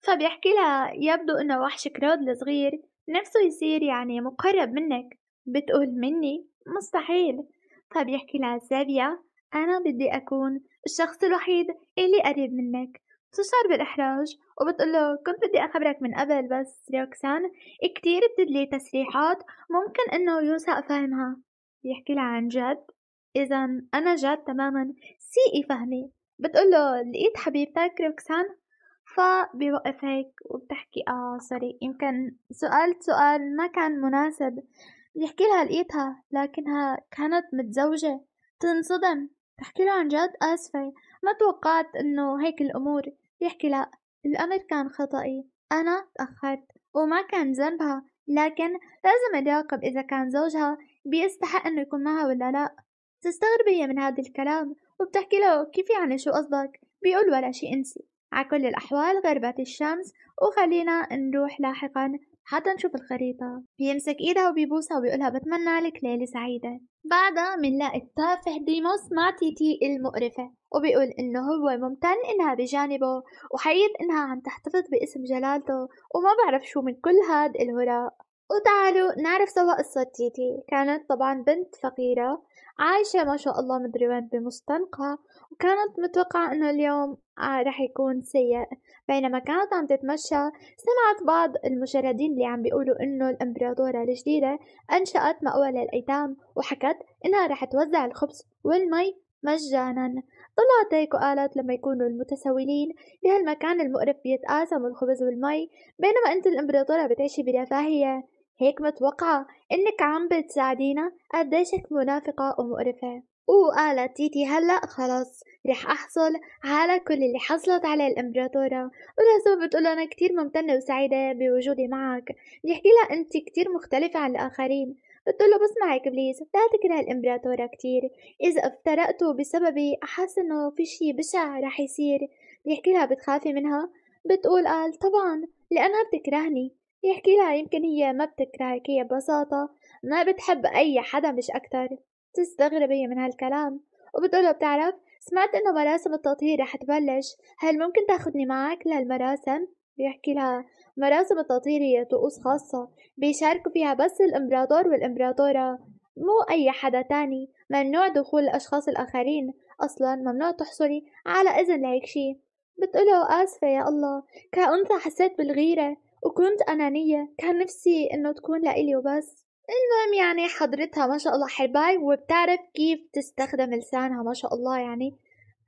فبيحكي لها يبدو إنه وحش كرود الصغير نفسه يصير يعني مقرب منك. بتقول مني؟ مستحيل. فبيحكي لها زافيا أنا بدي أكون الشخص الوحيد اللي قريب منك. بتشعر بالإحراج وبتقوله كنت بدي أخبرك من قبل بس روكسان كتير بتدلي تسريحات ممكن إنه يوسع فهمها. بيحكي لها عن جد؟ إذا أنا جد تماما سيئي فهمي. بتقوله لقيت حبيبتك روكسان فبيوقف هيك وبتحكي آه سوري يمكن سؤال سؤال ما كان مناسب. بيحكي لها لقيتها لكنها كانت متزوجة. تنصدم. تحكي له عن جد؟ آسفة ما توقعت إنه هيك الأمور. يحكي لا الأمر كان خطأي أنا تأخرت وما كان ذنبها لكن لازم نراقب إذا كان زوجها بيستحق إنه يكون معها ولا لا. تستغرب هي من هذا الكلام وبتحكي له كيف يعني شو قصدك؟ بيقول ولا شي انسي. على كل الأحوال غربت الشمس وخلينا نروح لاحقا. حتى نشوف الخريطة بيمسك إيدها وبيبوسها وبيقولها بتمنى لك ليلة سعيدة. بعدها منلاقي التافه ديموس مع تيتي المقرفة وبيقول إنه هو ممتن إنها بجانبه وحقيقة إنها عم تحتفظ باسم جلالته وما بعرف شو من كل هاد الهراء. وتعالوا نعرف سوا قصة تيتي كانت طبعا بنت فقيرة عايشة ما شاء الله مدري وين بمستنقع. وكانت متوقعة إنه اليوم آه، رح يكون سيء. بينما كانت عم تتمشى سمعت بعض المشردين اللي عم بيقولوا إنه الإمبراطورة الجديدة أنشأت مأوى للايتام وحكت إنها رح توزع الخبز والمي مجانا. طلعت هيك وقالت لما يكونوا المتسولين بهالمكان المقرف بيتقاسموا الخبز والمي بينما أنت الإمبراطورة بتعيشي برفاهية. هيك متوقعة إنك عم بتساعدينا؟ قديشك منافقة ومقرفة. وقالت تيتي هلأ خلص رح أحصل على كل اللي حصلت عليه الإمبراطورة. ولهذا بتقول أنا كتير ممتنة وسعيدة بوجودي معك. بيحكي لها أنت كتير مختلفة عن الآخرين. بتقول له بسمعك إبليس لا تكره الإمبراطورة كتير. إذا افترقتوا بسببي أحس إنه في شي بشع رح يصير. بيحكي لها بتخافي منها؟ بتقول قال طبعا لأنها بتكرهني. يحكي لها يمكن هي ما بتكرهك هي ببساطة. ما بتحب أي حدا مش أكتر. تستغرب هي من هالكلام. وبتقوله بتعرف سمعت إنه مراسم التطهير رح تبلش. هل ممكن تاخدني معك لهالمراسم؟ بيحكي لها. مراسم التطهير هي طقوس خاصة. بيشاركوا فيها بس الإمبراطور والإمبراطورة مو أي حدا تاني. ممنوع دخول الأشخاص الآخرين. أصلا ممنوع تحصلي على إذن لهيك شي. بتقوله آسفة يا الله. كأنثى حسيت بالغيرة. وكنت أنانية. كان نفسي إنه تكون لإلي وبس. المهم يعني حضرتها ما شاء الله حرباي وبتعرف كيف تستخدم لسانها ما شاء الله يعني.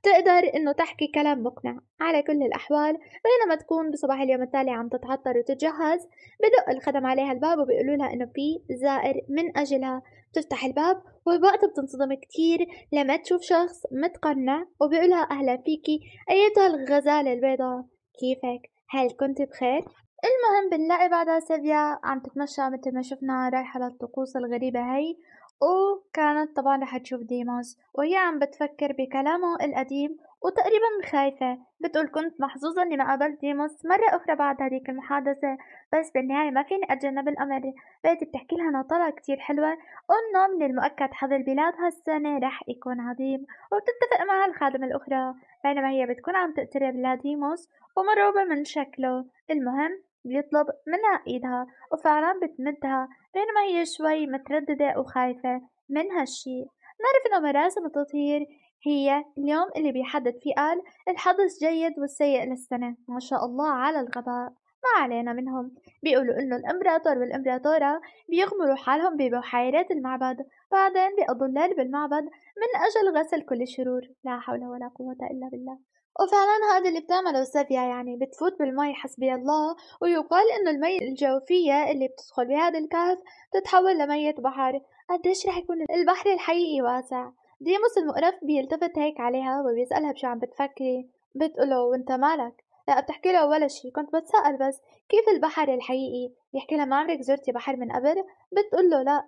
تقدر إنه تحكي كلام مقنع. على كل الأحوال بينما تكون بصباح اليوم التالي عم تتعطر وتتجهز بدق الخدم عليها الباب وبيقولوا لها إنه في زائر من أجلها. بتفتح الباب وبوقتها بتنصدم كتير لما تشوف شخص متقنع وبيقولها أهلا فيكي أيتها الغزالة البيضاء. كيفك؟ هل كنت بخير؟ المهم بنلاقي بعدها سيفيا عم تتمشى مثل ما شفنا رايحة للطقوس الغريبة هي وكانت طبعا رح تشوف ديموس وهي عم بتفكر بكلامه القديم وتقريبا خايفة بتقول كنت محظوظة إني ما قابلت ديموس مرة أخرى بعد هذيك المحادثة بس بالنهاية ما فيني أتجنب الامر بقيت بتحكي لها نطلة كتير حلوة وإنه من المؤكد حظ البلاد هالسنة رح يكون عظيم وبتتفق معها الخادمة الأخرى بينما هي بتكون عم تقترب لديموس ومرعوبة من شكله. المهم بيطلب منها إيدها وفعلا بتمدها بينما هي شوي مترددة وخايفة من هالشي. نعرف إنه مراسم التطهير هي اليوم اللي بيحدد فيه قال الحظ الجيد والسيء للسنة. ما شاء الله على الغباء. ما علينا منهم. بيقولوا إنه الإمبراطور والإمبراطورة بيغمروا حالهم ببحيرات المعبد بعدين بيقضوا الليل بالمعبد من أجل غسل كل الشرور. لا حول ولا قوة إلا بالله. وفعلا هذا اللي بتعمله سافيا يعني بتفوت بالمي حسبي الله. ويقال إنه المي الجوفية اللي بتدخل بهذا الكهف تتحول لمية بحر. قديش رح يكون البحر الحقيقي واسع. ديموس المقرف بيلتفت هيك عليها وبيسألها بشو عم بتفكري. بتقوله وأنت مالك؟ لا بتحكي له ولا شي. كنت بتسأل بس كيف البحر الحقيقي؟ بيحكي لها ما عمرك زرتي بحر من قبل؟ بتقول له لا.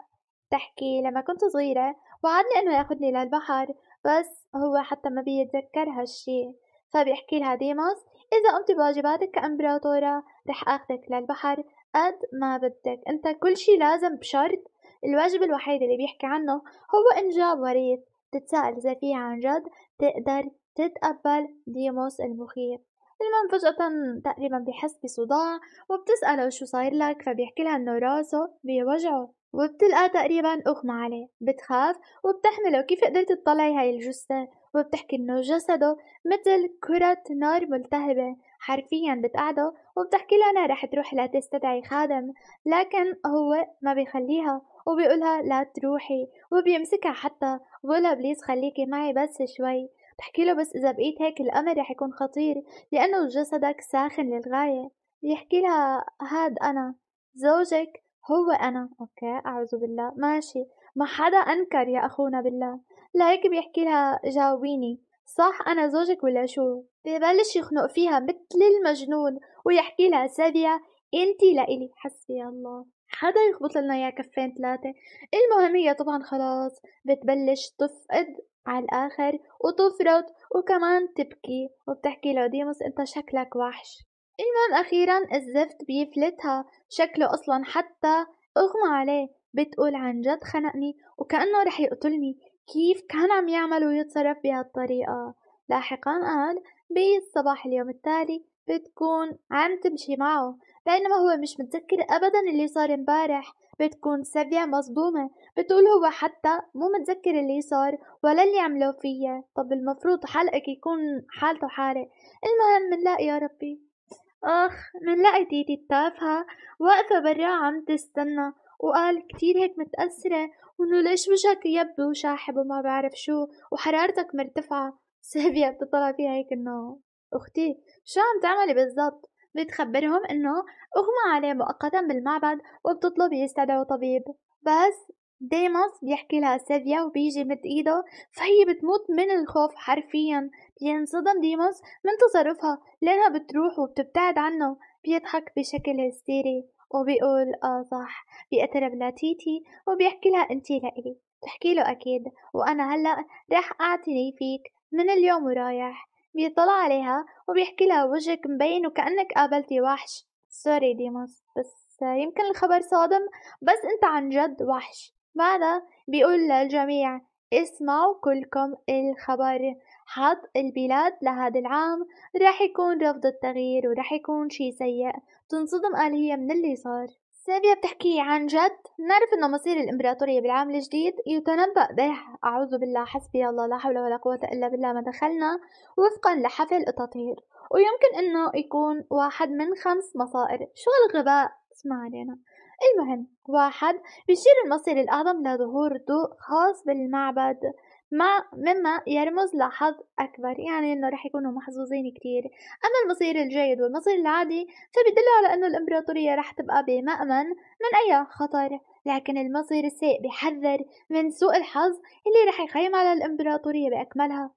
تحكي لما كنت صغيرة وعدني إنه ياخدني للبحر بس هو حتى ما بيتذكر هالشي. فبيحكي لها ديموس إذا قمت بواجباتك كإمبراطورة رح أخذك للبحر قد ما بدك. أنت كل شي لازم بشرط. الواجب الوحيد اللي بيحكي عنه هو إنجاب وريث. تتساءل إذا فيها عن جد تقدر تتقبل ديموس المخيف. المهم فجأة تقريبا بحس بصداع وبتسأله شو صاير لك فبيحكي لها إنه راسه بيوجعه وبتلقى تقريبا أغمى عليه. بتخاف وبتحمله كيف قدرت تطلعي هاي الجثة. وبتحكي إنه جسده مثل كرة نار ملتهبة. حرفيا بتقعده وبتحكي له أنا رح تروح لا تستدعي خادم لكن هو ما بيخليها وبيقولها لا تروحي. وبيمسكها حتى بقولها please خليكي معي بس شوي. بحكي له بس إذا بقيت هيك الأمر رح يكون خطير لأنه جسدك ساخن للغاية. بيحكي لها هاد أنا زوجك هو أنا. okay أعوذ بالله. ماشي. ما حدا أنكر يا أخونا بالله. لهيك بيحكي لها جاوبيني. صح أنا زوجك ولا شو؟ ببلش يخنق فيها مثل المجنون ويحكي لها سابيا انتي لإلي. حسبي الله. حدا يخبط لنا يا كفين ثلاثة المهم هي طبعا خلاص بتبلش تفقد على الآخر وتفرط وكمان تبكي وبتحكي له ديموس أنت شكلك وحش. المهم أخيرا الزفت بيفلتها. شكله أصلا حتى أغمى عليه. بتقول عن جد خنقني؟ وكأنه رح يقتلني. كيف كان عم يعمل ويتصرف بهالطريقة؟ لاحقا قال بالصباح اليوم التالي بتكون عم تمشي معه. بينما هو مش متذكر أبدا اللي صار امبارح. بتكون سابيا مصدومة. بتقول هو حتى مو متذكر اللي صار ولا اللي عملوا فيا. طب المفروض حلقك يكون حالته حالة المهم منلاقي يا ربي. آخ منلاقي تيتي التافهة واقفة برا عم تستنى. وقال كتير هيك متأثرة وإنه ليش وجهك يبدو شاحب وما بعرف شو. وحرارتك مرتفعة. سيفيا بتطلع فيها هيك إنه أختي شو عم تعملي بالضبط؟ بتخبرهم إنه أغمى عليه مؤقتا بالمعبد وبتطلب يستدعوا طبيب. بس ديموس بيحكي لها سيفيا وبيجي مد إيده فهي بتموت من الخوف حرفيا. بينصدم ديموس من تصرفها لأنها بتروح وبتبتعد عنه. بيضحك بشكل هستيري وبيقول آه صح بيقترب لتيتي وبيحكي لها انتي لإلي. بتحكي له أكيد وأنا هلأ رح أعتني فيك من اليوم ورايح. بيطلع عليها وبيحكي لها وجهك مبين وكأنك قابلتي وحش. سوري ديموس بس يمكن الخبر صادم بس أنت عن جد وحش. بعدها بيقول للجميع اسمعوا كلكم الخبر. حظ البلاد لهذا العام رح يكون رفض التغيير ورح يكون شي سيء. تنصدم قال هي من اللي صار. سابيا بتحكي عن جد نعرف إنه مصير الإمبراطورية بالعام الجديد يتنبأ به. أعوذ بالله حسبي الله لا حول ولا قوة إلا بالله ما دخلنا وفقا لحفل التطهير. ويمكن إنه يكون واحد من خمس مصائر. شو هالغباء؟ اسمع علينا. المهم واحد بيشير المصير الأعظم لظهور ضوء خاص بالمعبد. ما مما يرمز لحظ أكبر يعني إنه رح يكونوا محظوظين كتير. أما المصير الجيد والمصير العادي فبيدل على إنه الإمبراطورية رح تبقى بمأمن من أي خطر. لكن المصير السيء بيحذر من سوء الحظ اللي رح يخيم على الإمبراطورية بأكملها.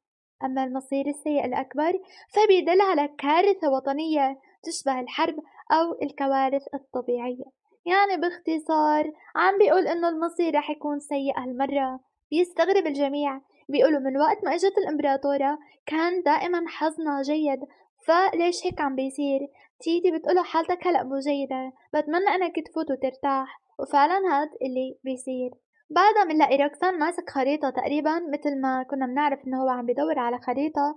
أما المصير السيء الأكبر فبيدل على كارثة وطنية تشبه الحرب أو الكوارث الطبيعية. يعني باختصار عم بيقول إنه المصير رح يكون سيء هالمرة. بيستغرب الجميع. بيقولوا من وقت ما إجت الإمبراطورة كان دائما حظنا جيد فليش هيك عم بيصير؟ تيتي بتقوله حالتك هلأ مو جيدة بتمنى إنك تفوت وترتاح. وفعلا هاد اللي بيصير. بعدها بنلاقي روكسان ماسك خريطة تقريبا مثل ما كنا بنعرف إنه هو عم بدور على خريطة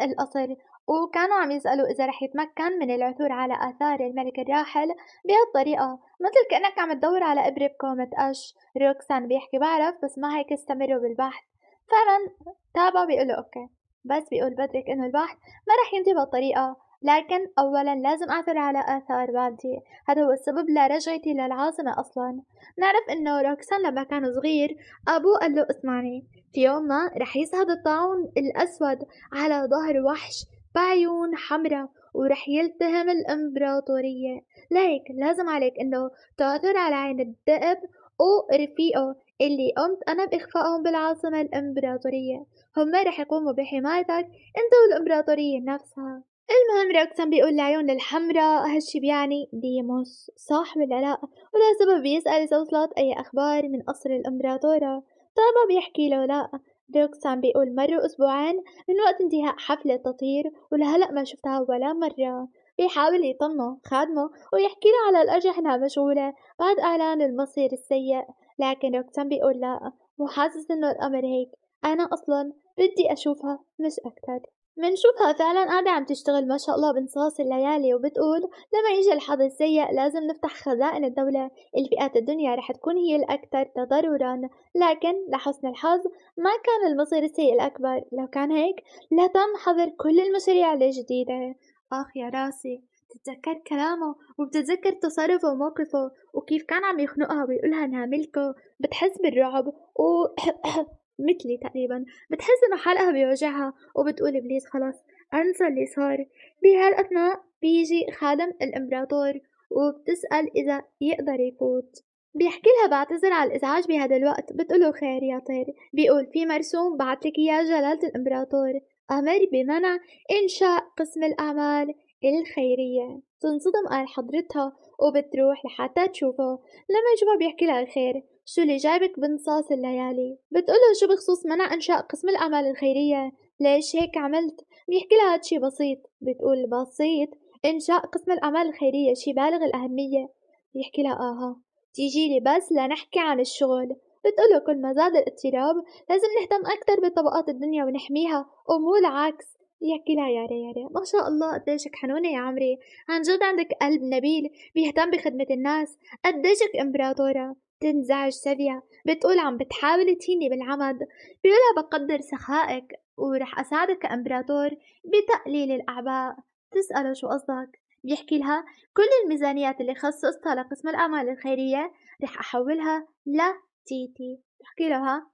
للقصر وكانوا عم يسألوا إذا رح يتمكن من العثور على آثار الملك الراحل بهالطريقة. مثل كأنك عم تدور على إبرة بكومة قش روكسان بيحكي بعرف بس ما هيك استمروا بالبحث. فعلا تابع بيقول okay بس بيقول بدرك إنه البحث ما رح ينتهي بهالطريقة لكن أولا لازم أعثر على آثار والدي هذا هو السبب لرجعتي للعاصمة أصلا. نعرف إنه روكسان لما كان صغير أبوه قال له اسمعني في يوم ما رح يصعد الطاعون الأسود على ظهر وحش بعيون حمرا ورح يلتهم الإمبراطورية. لهيك لازم عليك إنه تعثر على عين الدئب ورفيقه اللي قمت أنا بإخفائهم بالعاصمة الإمبراطورية. هم رح يقوموا بحمايتك أنت والإمبراطورية نفسها. المهم روكسان بيقول لعيون الحمراء هالشي بيعني ديموس. ولا لا؟ ولا سبب بيسأل إذا وصلت أي أخبار من قصر الإمبراطورة. طابا بيحكي له لا. روكسان بيقول مروا أسبوعين من وقت انتهاء حفل التطهير ولهلأ ما شفتها ولا مرة. بيحاول يطمنه خادمه ويحكي له على الأرجح إنها مشغولة بعد إعلان المصير السيء. لكن روكسان بيقول لا مو حاسس إنه الأمر هيك. أنا أصلا بدي أشوفها مش أكتر. منشوفها فعلا قاعدة عم تشتغل ما شاء الله بانصاص الليالي وبتقول لما يجي الحظ السيء لازم نفتح خزائن الدولة. الفئات الدنيا رح تكون هي الأكثر تضررا. لكن لحسن الحظ ما كان المصير السيء الأكبر. لو كان هيك لتم حظر كل المشاريع الجديدة. آخ يا راسي تتذكر كلامه وبتتذكر تصرفه وموقفه وكيف كان عم يخنقها ويقولها انها ملكه بتحس بالرعب و [clears throat] مثلي تقريبا. بتحس إنه حلقها بيوجعها وبتقول إبليس خلاص أنسى اللي صار. بهالأثناء بيجي خادم الإمبراطور وبتسأل إذا يقدر يفوت. بيحكي لها بعتذر على الإزعاج بهذا الوقت. بتقوله خير يا طير. بيقول في مرسوم بعتلك إياه جلالة الإمبراطور. أمر بمنع إنشاء قسم الأعمال الخيرية. تنصدم قال حضرتها وبتروح لحتى تشوفه. لما يشوفها بيحكي لها الخير. شو اللي جايبك بنصاص الليالي؟ بتقوله شو بخصوص منع إنشاء قسم الأعمال الخيرية. ليش هيك عملت؟ بيحكي لها هاد شي بسيط. بتقول بسيط؟ إنشاء قسم الأعمال الخيرية شي بالغ الأهمية. بيحكي لها آها. تيجي لي بس لنحكي عن الشغل. بتقوله كل ما زاد الاضطراب لازم نهتم أكتر بطبقات الدنيا ونحميها. ومو العكس. يحكي لها يا ري يا ري ما شاء الله قديشك حنونة يا عمري. عن جد عندك قلب نبيل بيهتم بخدمة الناس. قديشك إمبراطورة. تنزعج سافيا بتقول عم بتحاول تهيني بالعمد. بيقولها بقدر سخائك ورح أساعدك كإمبراطور بتقليل الأعباء. تسأله شو قصدك؟ بيحكي لها كل الميزانيات اللي خصصتها لقسم الأعمال الخيرية رح أحولها لتيتي بحكي لها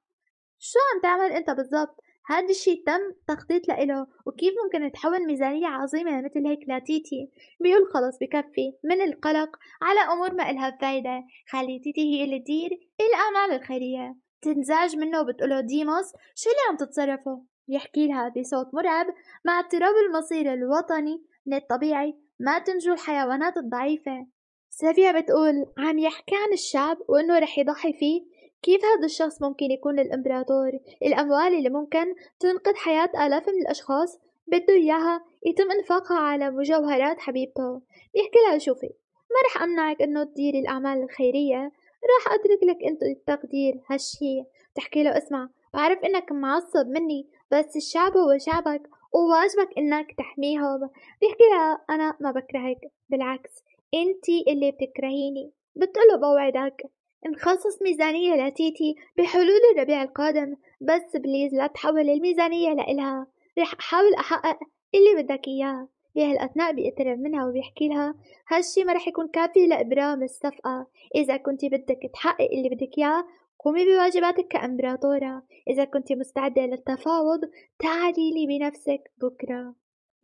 شو عم تعمل أنت بالضبط؟ هذا الشي تم تخطيط لإله وكيف ممكن تحول ميزانية عظيمة مثل هيك لتيتي بيقول خلص بكفي. من القلق على أمور ما إلها فايدة. خلي تيتي هي اللي تدير الأعمال الخيرية. تنزعج منه وبتقوله ديموس شو اللي عم تتصرفوا يحكي لها بصوت مرعب مع اضطراب المصير الوطني من الطبيعي ما تنجو الحيوانات الضعيفة. سافيا بتقول عم يحكي عن الشعب وإنه رح يضحي فيه كيف هذا الشخص ممكن يكون الإمبراطور الأموال اللي ممكن تنقذ حياة آلاف من الأشخاص بده إياها يتم إنفاقها على مجوهرات حبيبته. بيحكي لها شوفي ما رح أمنعك إنه تديري الأعمال الخيرية. راح أترك لك أنت التقدير هالشي. تحكي له اسمع بعرف إنك معصب مني بس الشعب هو شعبك وواجبك إنك تحميهم. بيحكي لها أنا ما بكرهك بالعكس إنتي اللي بتكرهيني. بتقوله بوعدك. نخصص ميزانية لتيتي بحلول الربيع القادم بس please لا تحول الميزانية لإلها. رح أحاول أحقق اللي بدك إياه. بهالأثناء بيقترب منها وبيحكي لها هالشي ما رح يكون كافي لإبرام الصفقة إذا كنتي بدك تحقق اللي بدك إياه قومي بواجباتك كإمبراطورة. إذا كنتي مستعدة للتفاوض تعالي لي بنفسك بكرة.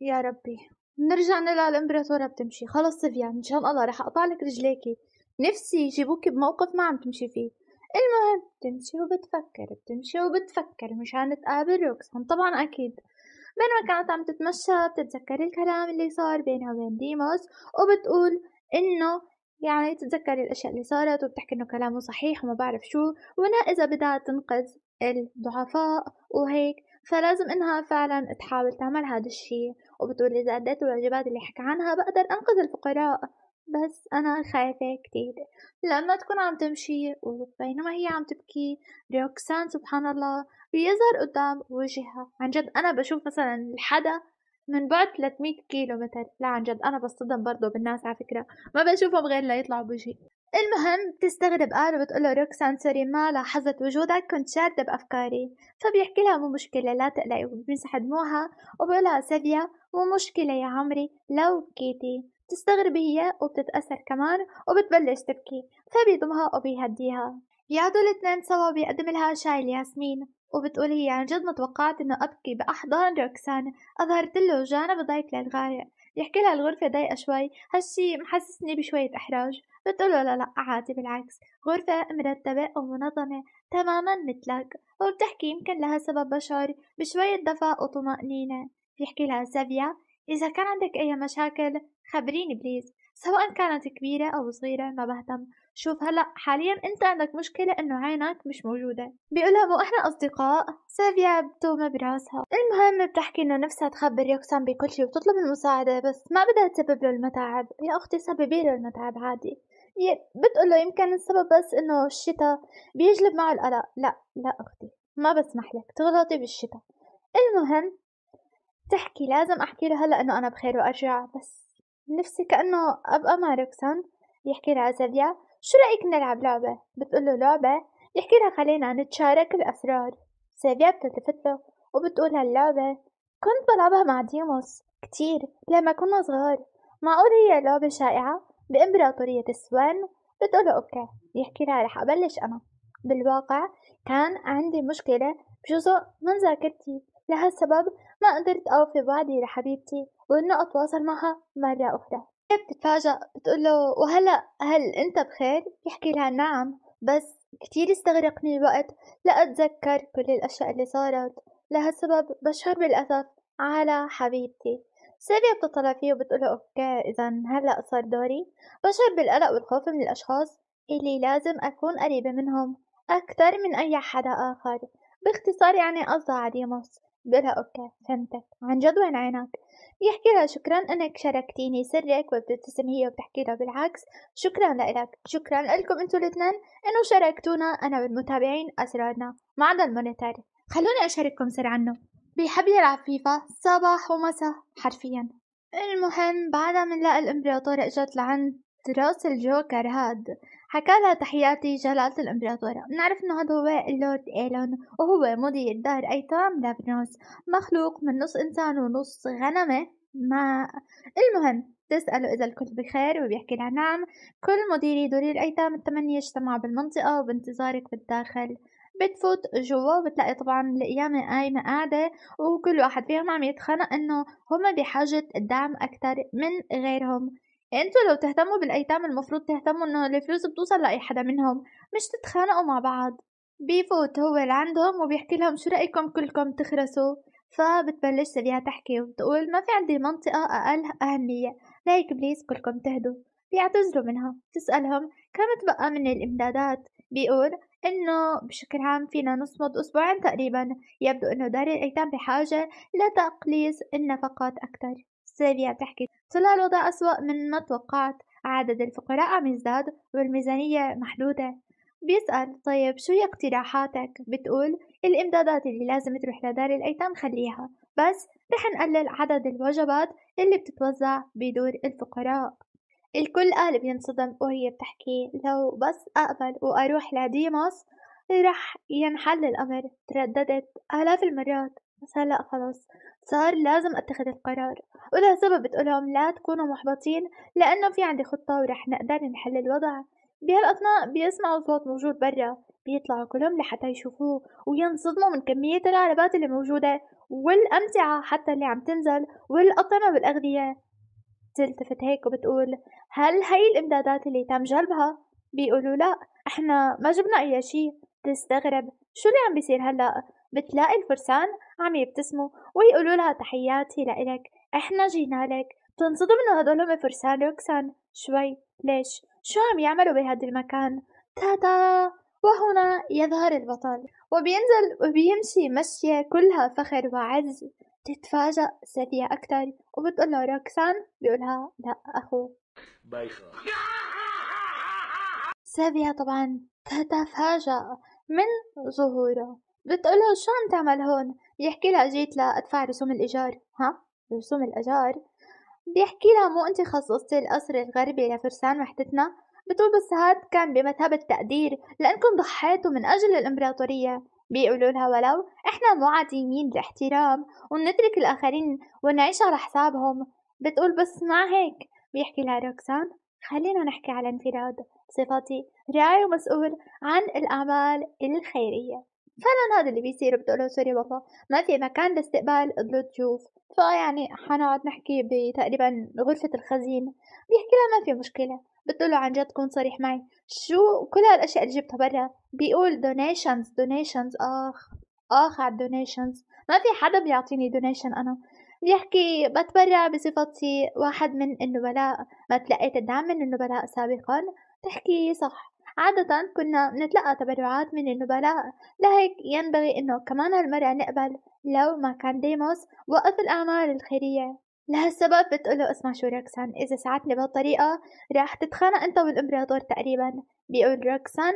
يا ربي. نرجع نلاقي الإمبراطورة بتمشي. خلص صفيا إن شاء الله رح أقطع لك رجليكي. نفسي يجيبوك بموقف ما عم تمشي فيه. المهم بتمشي وبتفكر بتمشي وبتفكر مشان تقابل روكسان طبعا أكيد. بينما كانت عم تتمشى بتتذكر الكلام اللي صار بينها وبين ديموس وبتقول إنه يعني تتذكر الأشياء اللي صارت وبتحكي إنه كلامه صحيح وما بعرف شو وإنها إذا بدها تنقذ الضعفاء وهيك فلازم إنها فعلا تحاول تعمل هذا الشي وبتقول إذا أديت الواجبات اللي حكى عنها بقدر أنقذ الفقراء. بس أنا خايفة كتير لما تكون عم تمشي وبينما هي عم تبكي. روكسان سبحان الله بيظهر قدام وجهها. عن جد أنا بشوف مثلا الحدا من بعد 300 كيلو متر لا عن جد أنا بصطدم برضه بالناس على فكرة. ما بشوفهم غير ليطلعوا بوجهي المهم بتستغرب قال وبتقول له روكسان سوري ما لاحظت وجودك؟ كنت شاردة بأفكاري. فبيحكي لها مو مشكلة لا تقلقي. وبيمسح دموعها وبقولها سافيا مو مشكلة يا عمري لو بكيتي. بتستغرب هي وبتتأثر كمان وبتبلش تبكي. فبيضمها وبيهديها. بيقعدوا الاثنين سوا بيقدم لها شاي الياسمين. وبتقول هي عن جد ما توقعت إنه أبكي بأحضان روكسان. أظهرت له جانب ضيق للغاية. يحكي لها الغرفة ضيقة شوي. هالشي محسسني بشوية إحراج. بتقول له لا لا عادي بالعكس. غرفة مرتبة ومنظمة تماما مثلك وبتحكي يمكن لها سبب بشر بشوية دفء وطمأنينة. بيحكي لها سافيا إذا كان عندك أي مشاكل خبريني please سواء كانت كبيرة أو صغيرة ما بهتم. شوف هلأ حاليا أنت عندك مشكلة إنه عينك مش موجودة. بيقولها مو إحنا أصدقاء. سافيا بتوم براسها. المهم بتحكي إنه نفسها تخبر يوكسان بكل شي وبتطلب المساعدة بس ما بدها تسبب له المتاعب يا أختي سببي له المتاعب عادي. بتقول له يمكن السبب بس إنه الشتاء بيجلب معه القلق. لا لا أختي ما بسمح لك. تغلطي بالشتاء. المهم تحكي لازم أحكي له هلأ إنه أنا بخير وأرجع. بس نفسي كأنه أبقى مع روكسان يحكي لها زافيا شو رأيك نلعب لعبة؟ بتقول له لعبة؟ يحكي لها خلينا نتشارك الأسرار سافيا بتلتفت له وبتقول هاللعبة كنت بلعبها مع ديموس كتير لما كنا صغار. معقول هي لعبة شائعة؟ بإمبراطورية السوان بتقول له okay. يحكي لها رح أبلش أنا. بالواقع كان عندي مشكلة بجزء من ذاكرتي. لهالسبب ما قدرت أوفي بوعدي لحبيبتي وإنه أتواصل معها مرة أخرى. بتتفاجأ بتقول له وهلأ هل أنت بخير؟ يحكي لها نعم بس كتير استغرقني الوقت لأتذكر كل الأشياء اللي صارت. لهالسبب بشعر بالأسف على حبيبتي. سيليا بتطلع فيه وبتقوله أوكي إذا هلأ صار دوري. بشعر بالقلق والخوف من الأشخاص اللي لازم أكون قريبة منهم أكثر من أي حدا آخر. باختصار يعني قصدها ع ديموس بقولها okay فهمتك. عن جد وين عينك؟ يحكي لها شكرا إنك شاركتيني سرك وبتبتسم هي وبتحكي لها بالعكس. شكرا لك شكرا لكم أنتوا الإثنين إنه شاركتونا أنا والمتابعين أسرارنا. ما عدا ال monitor خلوني أشارككم سر عنه. بحبل العفيفة صباح ومساء حرفيا. المهم بعدها منلاقي الامبراطورة إجت لعند راس الجوكر هاد حكى لها تحياتي جلالة الإمبراطورة بنعرف إنه هذا هو اللورد إيلون وهو مدير دار أيتام لافنوس مخلوق من نص إنسان ونص غنمة ما المهم تسأله إذا الكل بخير وبيحكي لها نعم. كل مديري دور الأيتام الثمانية اجتمعوا بالمنطقة وبانتظارك بالداخل بتفوت جوا وبتلاقي طبعا القيامة قايمة قاعدة وكل واحد فيهم عم يتخانق إنه هم بحاجة الدعم أكتر من غيرهم. أنتوا لو تهتموا بالايتام المفروض تهتموا إنه الفلوس بتوصل لأي حدا منهم. مش تتخانقوا مع بعض. بيفوت هو لعندهم وبيحكي لهم شو رأيكم كلكم تخرسوا. فبتبلش سيفيا تحكي وبتقول ما في عندي منطقة أقل أهمية. لهيك please كلكم تهدوا. بيعتذروا منها. تسألهم كم تبقى من الإمدادات. بيقول إنه بشكل عام فينا نصمد أسبوعين تقريبا. يبدو إنه دار الأيتام بحاجة لتقليص النفقات أكثر سيفيا بتحكي طلع الوضع أسوأ من ما توقعت. عدد الفقراء عم يزداد والميزانية محدودة. بيسأل طيب شو هي اقتراحاتك؟ بتقول الإمدادات اللي لازم تروح لدار الأيتام خليها بس رح نقلل عدد الوجبات اللي بتتوزع بدور الفقراء. الكل قال بينصدم وهي بتحكي لو بس أقبل وأروح لديموس رح ينحل الأمر. ترددت آلاف المرات. بس هلأ خلص صار لازم أتخذ القرار. ولها سبب بتقولهم لا تكونوا محبطين لأنه في عندي خطة ورح نقدر نحل الوضع. بهالأثناء بيسمعوا صوت موجود برا بيطلعوا كلهم لحتى يشوفوه وينصدموا من كمية العربات اللي موجودة والأمتعة حتى اللي عم تنزل والأطعمة والأغذية. تلتفت هيك وبتقول هل هي الإمدادات اللي تم جلبها؟ بيقولوا لا إحنا ما جبنا أي شي تستغرب شو اللي عم بيصير هلأ؟ بتلاقي الفرسان عم يبتسموا ويقولوا لها تحياتي لإلك إحنا جينا لك. بتنصدم انه هدول هم فرسان روكسان شوي ليش؟ شو عم يعملوا بهذا المكان؟ تاتا! وهنا يظهر البطل. وبينزل وبيمشي مشية كلها فخر وعز تتفاجأ سافيا أكتر وبتقول له روكسان بيقولها لا أخو. بايخة. سافيا طبعا. تتفاجأ من ظهوره. بتقوله شو عم تعمل هون؟ بيحكي لها جيت لأدفع رسوم الإيجار ها؟ رسوم الإيجار. بيحكي لها مو انت خصصتي القصر الغربي لفرسان وحدتنا؟ بتقول بس هاد كان بمثابة تقدير لأنكم ضحيتوا من أجل الإمبراطورية. بيقولوا لها ولو إحنا مو عديمين الاحترام ونترك الآخرين ونعيش على حسابهم. بتقول بس مع هيك. بيحكي لها روكسان خلينا نحكي على انفراد بصفتي راعي ومسؤول عن الأعمال الخيرية. فعلا هذا اللي بيصير بتقوله sorry والله. ما في مكان لاستقبال الضيوف فيعني حنقعد نحكي بتقريبا غرفة الخزين. بيحكي لها ما في مشكلة. بتقوله عن جد كون صريح معي. شو كل هالأشياء اللي جبتها برا؟ بيقول donations donations آخ آخ على ال donations ما في حدا بيعطيني donation أنا. بيحكي بتبرع بصفتي واحد من النبلاء ما تلقيت الدعم من النبلاء سابقا. تحكي صح. عادة كنا نتلقى تبرعات من النبلاء لهيك ينبغي إنه كمان هالمرة نقبل لو ما كان ديموس وقف الأعمال الخيرية. لهالسبب بتقوله اسمع شو روكسان إذا ساعدتني بهالطريقة راح تتخانق أنت والإمبراطور تقريبا. بيقول روكسان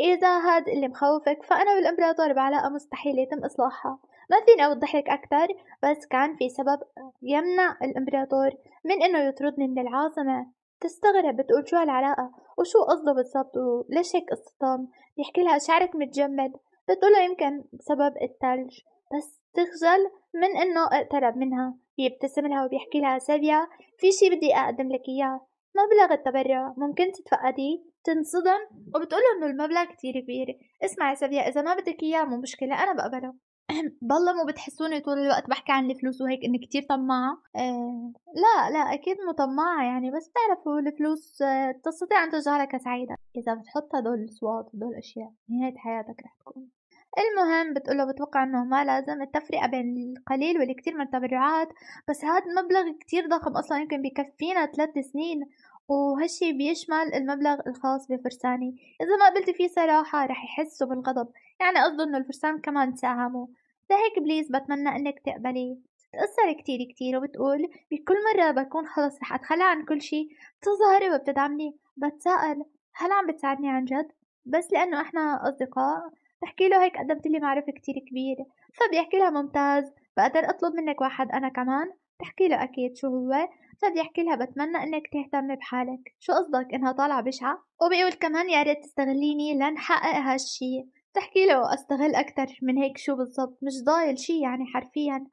إذا هاد اللي مخوفك فأنا والإمبراطور بعلاقة مستحيل يتم إصلاحها. ما فيني أوضح لك أكثر بس كان في سبب يمنع الإمبراطور من إنه يطردني من العاصمة. تستغرب بتقول شو هالعلاقة؟ وشو قصده بالضبط وليش هيك قصتهم بيحكي لها شعرك متجمد. بتقوله يمكن بسبب الثلج بس تخجل من إنه اقترب منها. بيبتسم لها وبيحكي لها سيفيا في شي بدي أقدم لك إياه. مبلغ التبرع. ممكن تتفقدي؟ تنصدم؟ وبتقول إنه المبلغ كتير كبير. اسمعي سيفيا إذا ما بدك إياه مو مشكلة أنا بقبله. [clears throat] بالله مو بتحسوني طول الوقت بحكي عن الفلوس وهيك إني كتير طماعة. آه لا لا أكيد مو طماعة يعني بس بتعرفوا الفلوس آه تستطيع أن تجعلك سعيدا إذا بتحط هدول الصوات هدول الأشياء نهاية حياتك رح تكون. المهم بتقوله بتوقع إنه ما لازم التفرقة بين القليل والكثير من التبرعات بس هذا المبلغ كتير ضخم أصلا يمكن بكفينا ثلاث سنين وهالشي بيشمل المبلغ الخاص بفرساني. إذا ما قبلتي فيه صراحة رح يحسوا بالغضب يعني قصده إنه الفرسان كمان ساهموا. لهيك بليز بتمنى إنك تقبلي. بتتأثر كتير كتير وبتقول بكل مرة بكون خلص رح أتخلى عن كل شي. بتظهري وبتدعمني. بتساءل هل عم بتساعدني عن جد؟ بس لأنه إحنا أصدقاء. بحكي له هيك قدمت لي معرفة كتير كبيرة فبيحكي لها ممتاز. بقدر أطلب منك واحد أنا كمان؟ تحكي له أكيد شو هو. فبيحكي لها بتمنى إنك تهتمي بحالك. شو قصدك؟ إنها طالعة بشعة؟ وبيقول كمان يا ريت تستغليني لنحقق هالشي. تحكي له أستغل أكتر من هيك شو بالضبط مش ضايل شي يعني حرفيا.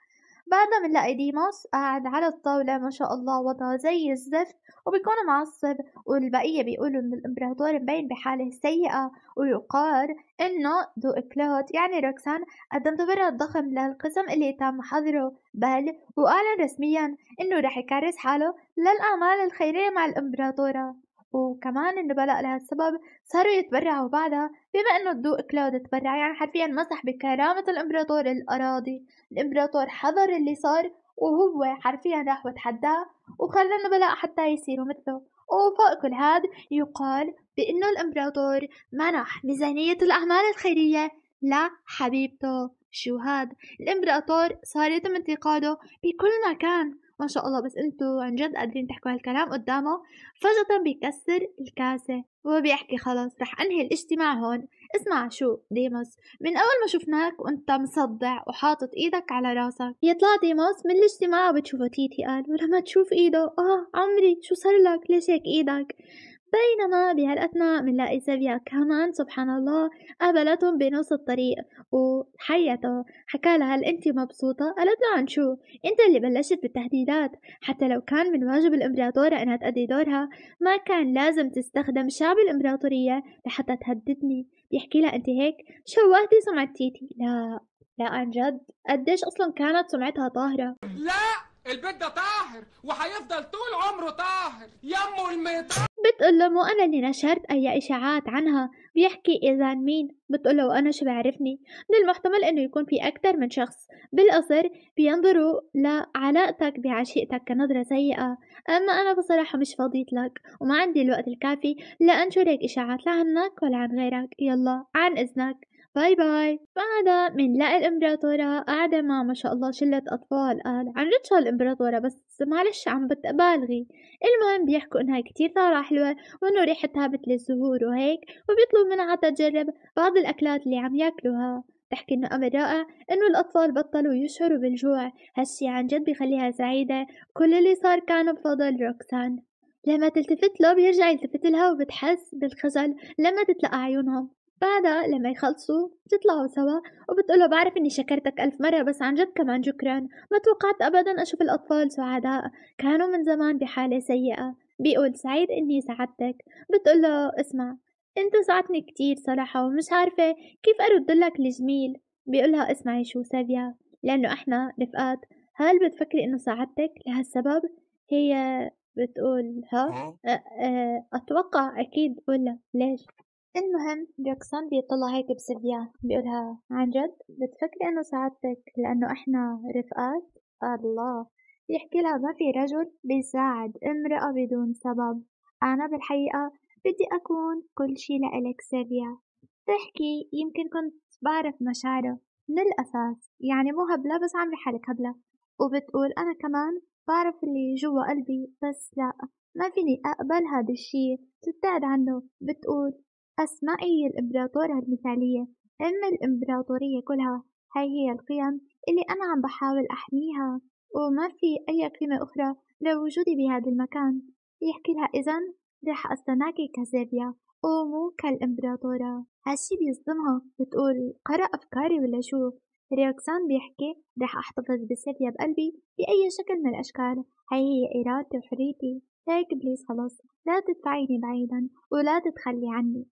بعدها منلاقي ديموس قاعد على الطاولة ما شاء الله وضعه زي الزفت وبيكون معصب والبقية بيقولوا إن الإمبراطور مبين بحالة سيئة ويقال إنه دوق كلاود يعني روكسان قدم تبرع ضخم للقسم اللي تم حظره بل وأعلن رسميا إنه رح يكرس حاله للأعمال الخيرية مع الإمبراطورة. وكمان النبلاء لهالسبب صاروا يتبرعوا بعدها بما إنه الدوق كلاود تبرع يعني حرفيا مسح بكرامة الإمبراطور الأراضي الإمبراطور حضر اللي صار وهو حرفيا راح وتحداه وخلى النبلاء حتى يصيروا مثله. وفوق كل هذا يقال بأنه الإمبراطور منح ميزانية الأعمال الخيرية. لحبيبته شو هاد؟ الإمبراطور صار يتم انتقاده بكل مكان. ما شاء الله بس انتو عن جد قادرين تحكوا هالكلام قدامه. فجأة بيكسر الكاسة وبيحكي خلاص رح انهي الاجتماع هون. اسمع شو ديموس من أول ما شفناك وأنت مصدع وحاطط إيدك على راسك يطلع ديموس من الاجتماع وبتشوفه تيتي قال ولما تشوف إيده آه عمري شو صار لك؟ ليش هيك إيدك؟ بينما بهالأثناء بنلاقي سيفيا كمان سبحان الله قابلتهم بنص الطريق. وحيته حكى لها هل انت مبسوطة؟ قالت له عن شو؟ أنت اللي بلشت بالتهديدات. حتى لو كان من واجب الامبراطورة انها تأدي دورها ما كان لازم تستخدم شعب الإمبراطورية لحتى تهددني. بيحكي لها انت هيك؟ شوهتي سمعة تيتي؟ لا لا عن جد. قديش أصلا كانت سمعتها طاهرة؟ لا البيت ده طاهر وهيفضل طول عمره طاهر. يمه الميطان بتقول له مو أنا اللي نشرت أي إشاعات عنها؟ بيحكي إذا مين؟ بتقول له وأنا شو بعرفني؟ من المحتمل إنه يكون في أكثر من شخص. بالقصر بينظروا لعلاقتك بعشيقتك كنظرة سيئة. أما أنا بصراحة مش فاضيت لك وما عندي الوقت الكافي لأنشر هيك إشاعات لا عنك ولا عن غيرك. يلا عن إذنك. باي باي. بعدها منلاقي الإمبراطورة قاعدة مع ما شاء الله شلة أطفال قال عن جد شو الإمبراطورة بس معلش عم بتبالغي المهم بيحكوا إنها كتير طالعة حلوة وإنه ريحتها مثل الزهور وهيك وبيطلبوا منها تجرب بعض الأكلات اللي عم ياكلوها. تحكي إنه أمر رائع إنه الأطفال بطلوا يشعروا بالجوع. هالشي عن جد بيخليها سعيدة. كل اللي صار كان بفضل روكسان. لما تلتفت له بيرجع يلتفت لها وبتحس بالخجل لما تتلقى عيونهم. بعدها لما يخلصوا بتطلعوا سوا وبتقوله بعرف إني شكرتك ألف مرة بس عن جد كمان شكرا. ما توقعت أبدا أشوف الأطفال سعداء. كانوا من زمان بحالة سيئة. بيقول سعيد إني ساعدتك بتقوله اسمع أنت ساعدتني كتير صراحة ومش عارفة كيف أرد لك الجميل بيقولها اسمعي شو سابيا لأنه إحنا رفقات. هل بتفكري إنه ساعدتك لهالسبب؟ هي بتقول ها؟ أتوقع أكيد ولا ليش؟ المهم روكسان بيطلع هيك بسلبيان بيقولها عن جد بتفكري إنه ساعدتك لأنه إحنا رفقات؟ الله. يحكي لها ما في رجل بيساعد امرأة بدون سبب. أنا بالحقيقة بدي أكون كل شي لإلك سيفيا. تحكي يمكن كنت بعرف مشاعره من الأساس يعني مو هبلة بس عاملة حالك هبلة. وبتقول أنا كمان بعرف اللي جوا قلبي بس لأ ما فيني أقبل هذا الشي. تبتعد عنه. بتقول أسماء هي الإمبراطورة المثالية. أم الإمبراطورية كلها هاي هي القيم اللي أنا عم بحاول أحميها. وما في أي قيمة أخرى لوجودي بهذا المكان. يحكي لها إذن رح أستناكي كسيفيا ومو كالإمبراطورة. هالشي بيصدمها. بتقول قرأ أفكاري ولا شو؟ روكسان بيحكي رح أحتفظ بسيفيا بقلبي بأي شكل من الأشكال. هاي هي إرادتي وحريتي. هيك please خلص. لا تدفعيني بعيدا ولا تتخلي عني.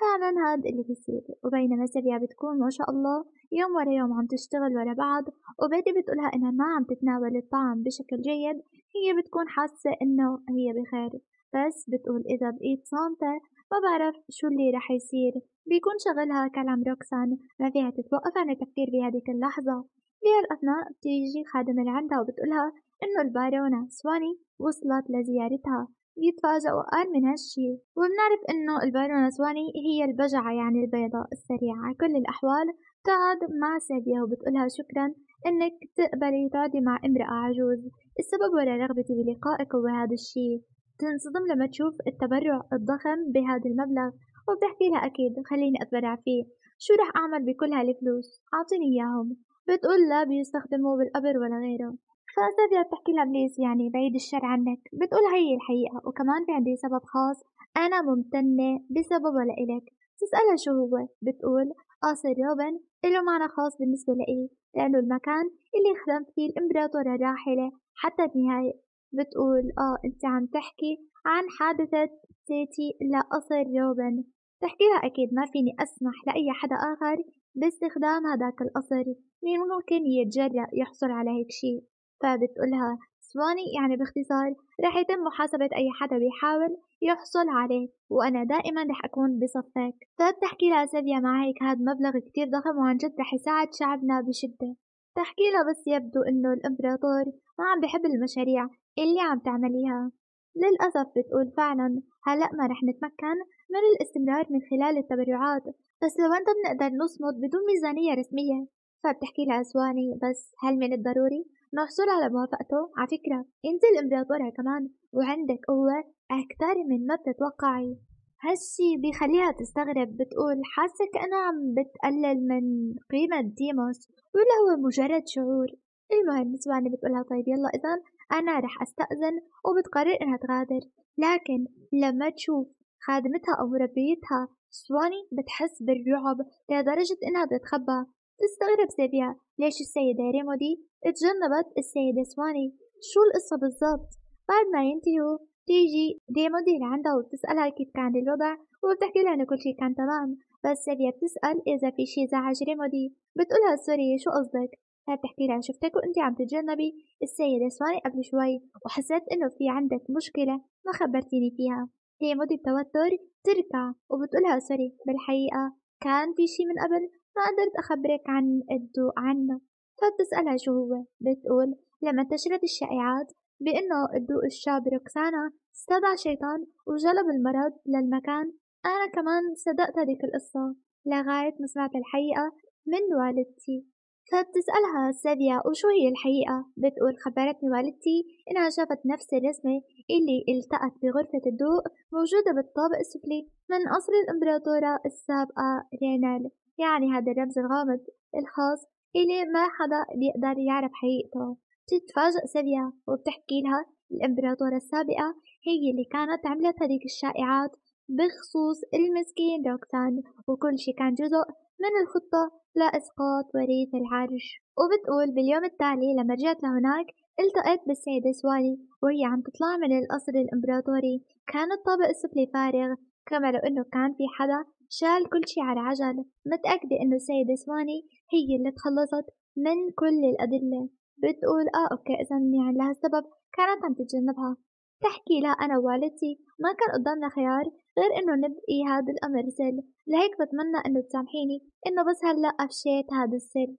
فعلا هاد اللي بيصير. وبينما سيفيا بتكون ما شاء الله يوم ورا يوم عم تشتغل ورا بعض وبيتي بتقولها إنها ما عم تتناول الطعم بشكل جيد هي بتكون حاسة إنه هي بخير. بس بتقول إذا بقيت صامتة ما بعرف شو اللي رح يصير. بيكون شغلها كلام روكسان ما فيها تتوقف عن التفكير بهذيك اللحظة. بهالأثناء بتيجي خادم اللي عندها وبتقولها إنه البارونة سواني وصلت لزيارتها. بيتفاجئ وقال من هالشي. وبنعرف إنه البارونة سواني هي البجعة يعني البيضاء السريعة. كل الأحوال تقعد مع سابيا وبتقولها شكرا إنك تقبلي تقعدي مع امرأة عجوز. السبب ولا رغبتي بلقائك هو هذا الشي. تنصدم لما تشوف التبرع الضخم بهذا المبلغ. وبتحكي لها أكيد خليني أتبرع فيه. شو رح أعمل بكل هالفلوس؟ أعطيني إياهم. بتقول لا بيستخدموا بالقبر ولا غيره. فسافيا بتحكي لها بليز يعني بعيد الشر عنك. بتقول هي الحقيقة وكمان في عندي سبب خاص. أنا ممتنة بسببه لإلك. تسألها شو هو؟ بتقول قصر روبن له معنى خاص بالنسبة لإلي لأنه المكان اللي خدمت فيه الإمبراطورة الراحلة حتى النهاية بتقول آه أنت عم تحكي عن حادثة تيتي لقصر روبن. تحكي لها أكيد ما فيني أسمح لأي حدا آخر باستخدام هداك القصر مين ممكن يتجرأ يحصل على هيك شي فبتقولها سواني يعني باختصار رح يتم محاسبة أي حدا بيحاول يحصل عليه وأنا دائما رح أكون بصفك. فبتحكي لها مع هيك هاد مبلغ كتير ضخم وعن جد رح يساعد شعبنا بشدة. تحكي لها بس يبدو إنه الإمبراطور ما عم بحب المشاريع اللي عم تعمليها. للأسف بتقول فعلا هلأ ما رح نتمكن من الاستمرار من خلال التبرعات بس لو أنت بنقدر نصمد بدون ميزانية رسمية. فبتحكي لها سواني بس هل من الضروري؟ نحصل على موافقته. على فكرة انت الامبراطورة كمان وعندك قوة أكتر من ما بتتوقعي. هالشي بيخليها تستغرب بتقول حاسة كأنها عم بتقلل من قيمة ديموس ولا هو مجرد شعور. المهم سواني بتقولها. طيب يلا إذا أنا رح أستأذن وبتقرر إنها تغادر. لكن لما تشوف خادمتها أو مربيتها سواني بتحس بالرعب لدرجة إنها بتتخبى. تستغرب سيفيا ليش السيدة ريمودي؟ اتجنبت السيدة سواني. شو القصة بالضبط؟ بعد ما ينتهوا تيجي ريمودي لعندها وبتسألها كيف كان الوضع وبتحكي لها إنه كل شي كان تمام. بس سيفيا بتسأل إذا في شي زعج ريمودي. بتقولها sorry شو قصدك؟ بتحكي لها شفتك وانت عم تتجنبي السيدة سواني قبل شوي وحسيت إنه في عندك مشكلة ما خبرتيني فيها. هي بتوتر تركع وبتقولها sorry. بالحقيقة كان في شي من قبل ما قدرت أخبرك عن الضوء عنه فبتسألها شو هو؟ بتقول لما انتشرت الشائعات بأنه الضوء الشاب روكسانا استدعى شيطان وجلب المرض للمكان. أنا كمان صدقت هذيك القصة لغاية ما سمعت الحقيقة من والدتي. فبتسألها سابيا وشو هي الحقيقة؟ بتقول خبرتني والدتي إنها شافت نفس الرسمة اللي التقت بغرفة الضوء موجودة بالطابق السفلي من قصر الإمبراطورة السابقة رينال. يعني هذا الرمز الغامض الخاص اللي ما حدا بيقدر يعرف حقيقته. تتفاجأ سيفيا وبتحكي لها الإمبراطورة السابقة هي اللي كانت عملت هذيك الشائعات بخصوص المسكين روكسان وكل شي كان جزء من الخطة لإسقاط وريث العرش. وبتقول باليوم التالي لما رجعت لهناك التقيت بالسيدة سواني وهي عم تطلع من القصر الإمبراطوري. كان الطابق السفلي فارغ كما لو إنه كان في حدا شال كل شي على عجل متأكدة إنه السيدة سواني هي اللي تخلصت من كل الأدلة. بتقول آه okay إذا يعني لهالسبب كانت عم تتجنبها. تحكي لا أنا ووالدتي ما كان قدامنا خيار غير إنه نبقي هذا الأمر سر لهيك بتمنى إنه تسامحيني إنه بس هلأ أفشيت هذا السر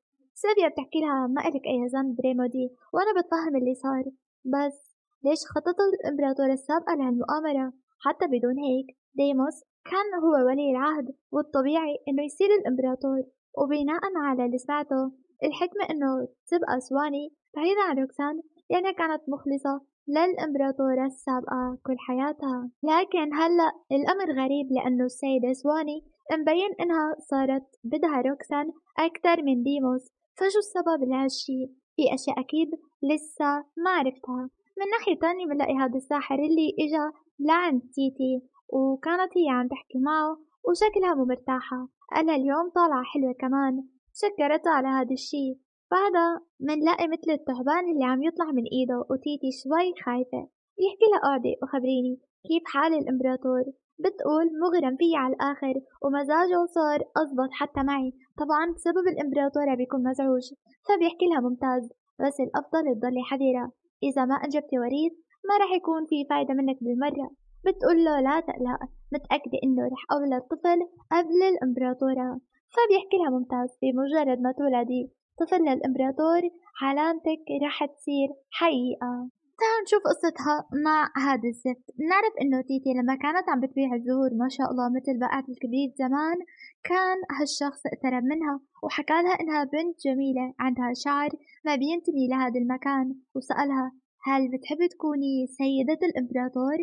سيفيا بتحكي لها ما إلك أي ذنب يا ريمودي وأنا بتفهم اللي صار. بس ليش خطط الإمبراطورة السابقة لهالمؤامرة؟ حتى بدون هيك ديموس كان هو ولي العهد والطبيعي إنه يصير الإمبراطور وبناء على اللي سمعته الحكمة إنه تبقى سواني بعيدة عن روكسان لأنها كانت مخلصة للإمبراطورة السابقة كل حياتها. لكن هلأ الأمر غريب لأنه السيدة سواني مبين إنها صارت بدها روكسان أكثر من ديموس. فشو السبب لهالشي؟ في أشياء أكيد لسه ما عرفتها. من ناحية تانية بنلاقي هذا الساحر اللي إجا لعند تيتي. وكانت هي عم تحكي معه وشكلها مو مرتاحة. أنا اليوم طالعة حلوة كمان. شكرته على هذا الشي. بعدها منلاقي مثل الثعبان اللي عم يطلع من إيده وتيتي شوي خايفة. يحكي لها اقعدي وخبريني كيف حال الإمبراطور. بتقول مغرم فيي على الآخر ومزاجه صار أزبط حتى معي. طبعا بسبب الإمبراطورة بيكون مزعوج. فبيحكي لها ممتاز. بس الأفضل تضلي حذرة. إذا ما أنجبتي وريث ما رح يكون في فايدة منك بالمرة. بتقول له لا تقلق متأكدة إنه رح أولد طفل قبل الإمبراطورة. فبيحكي لها ممتاز بمجرد ما تولدي. طفل للإمبراطور علامتك رح تصير حقيقة. تعالوا نشوف قصتها مع هذا الزفت نعرف إنه تيتي لما كانت عم بتبيع الزهور ما شاء الله مثل بقعة الكبريت زمان كان هالشخص اقترب منها وحكى لها إنها بنت جميلة عندها شعر ما بينتمي لهذا المكان. وسألها هل بتحبي تكوني سيدة الإمبراطور؟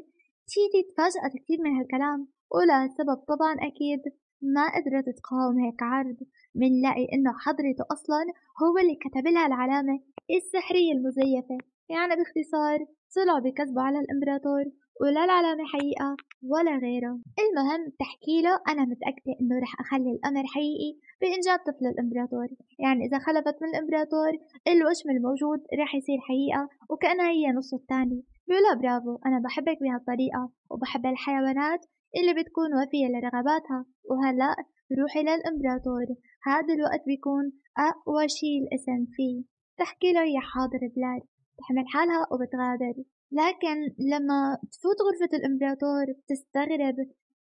تيتي تفاجأت كثير من هالكلام ولا سبب طبعا أكيد. ما قدرت تقاوم هيك عرض منلاقي إنه حضرته أصلا هو اللي كتب لها العلامة السحرية المزيفة. يعني باختصار طلعوا بكذبوا على الإمبراطور ولا العلامة حقيقة ولا غيره. المهم بتحكي له أنا متأكدة إنه رح أخلي الأمر حقيقي بإنجاب طفل الإمبراطور. يعني إذا خلفت من الإمبراطور الوشم الموجود رح يصير حقيقة وكأنها هي نصه الثاني. بيقولها برافو أنا بحبك بهالطريقة وبحب الحيوانات اللي بتكون وفية لرغباتها. وهلأ روحي للإمبراطور هذا الوقت بيكون أقوى شي الاسم فيه. تحكي له يا حاضر بلاد تحمل حالها وبتغادر. لكن لما تفوت غرفة الإمبراطور بتستغرب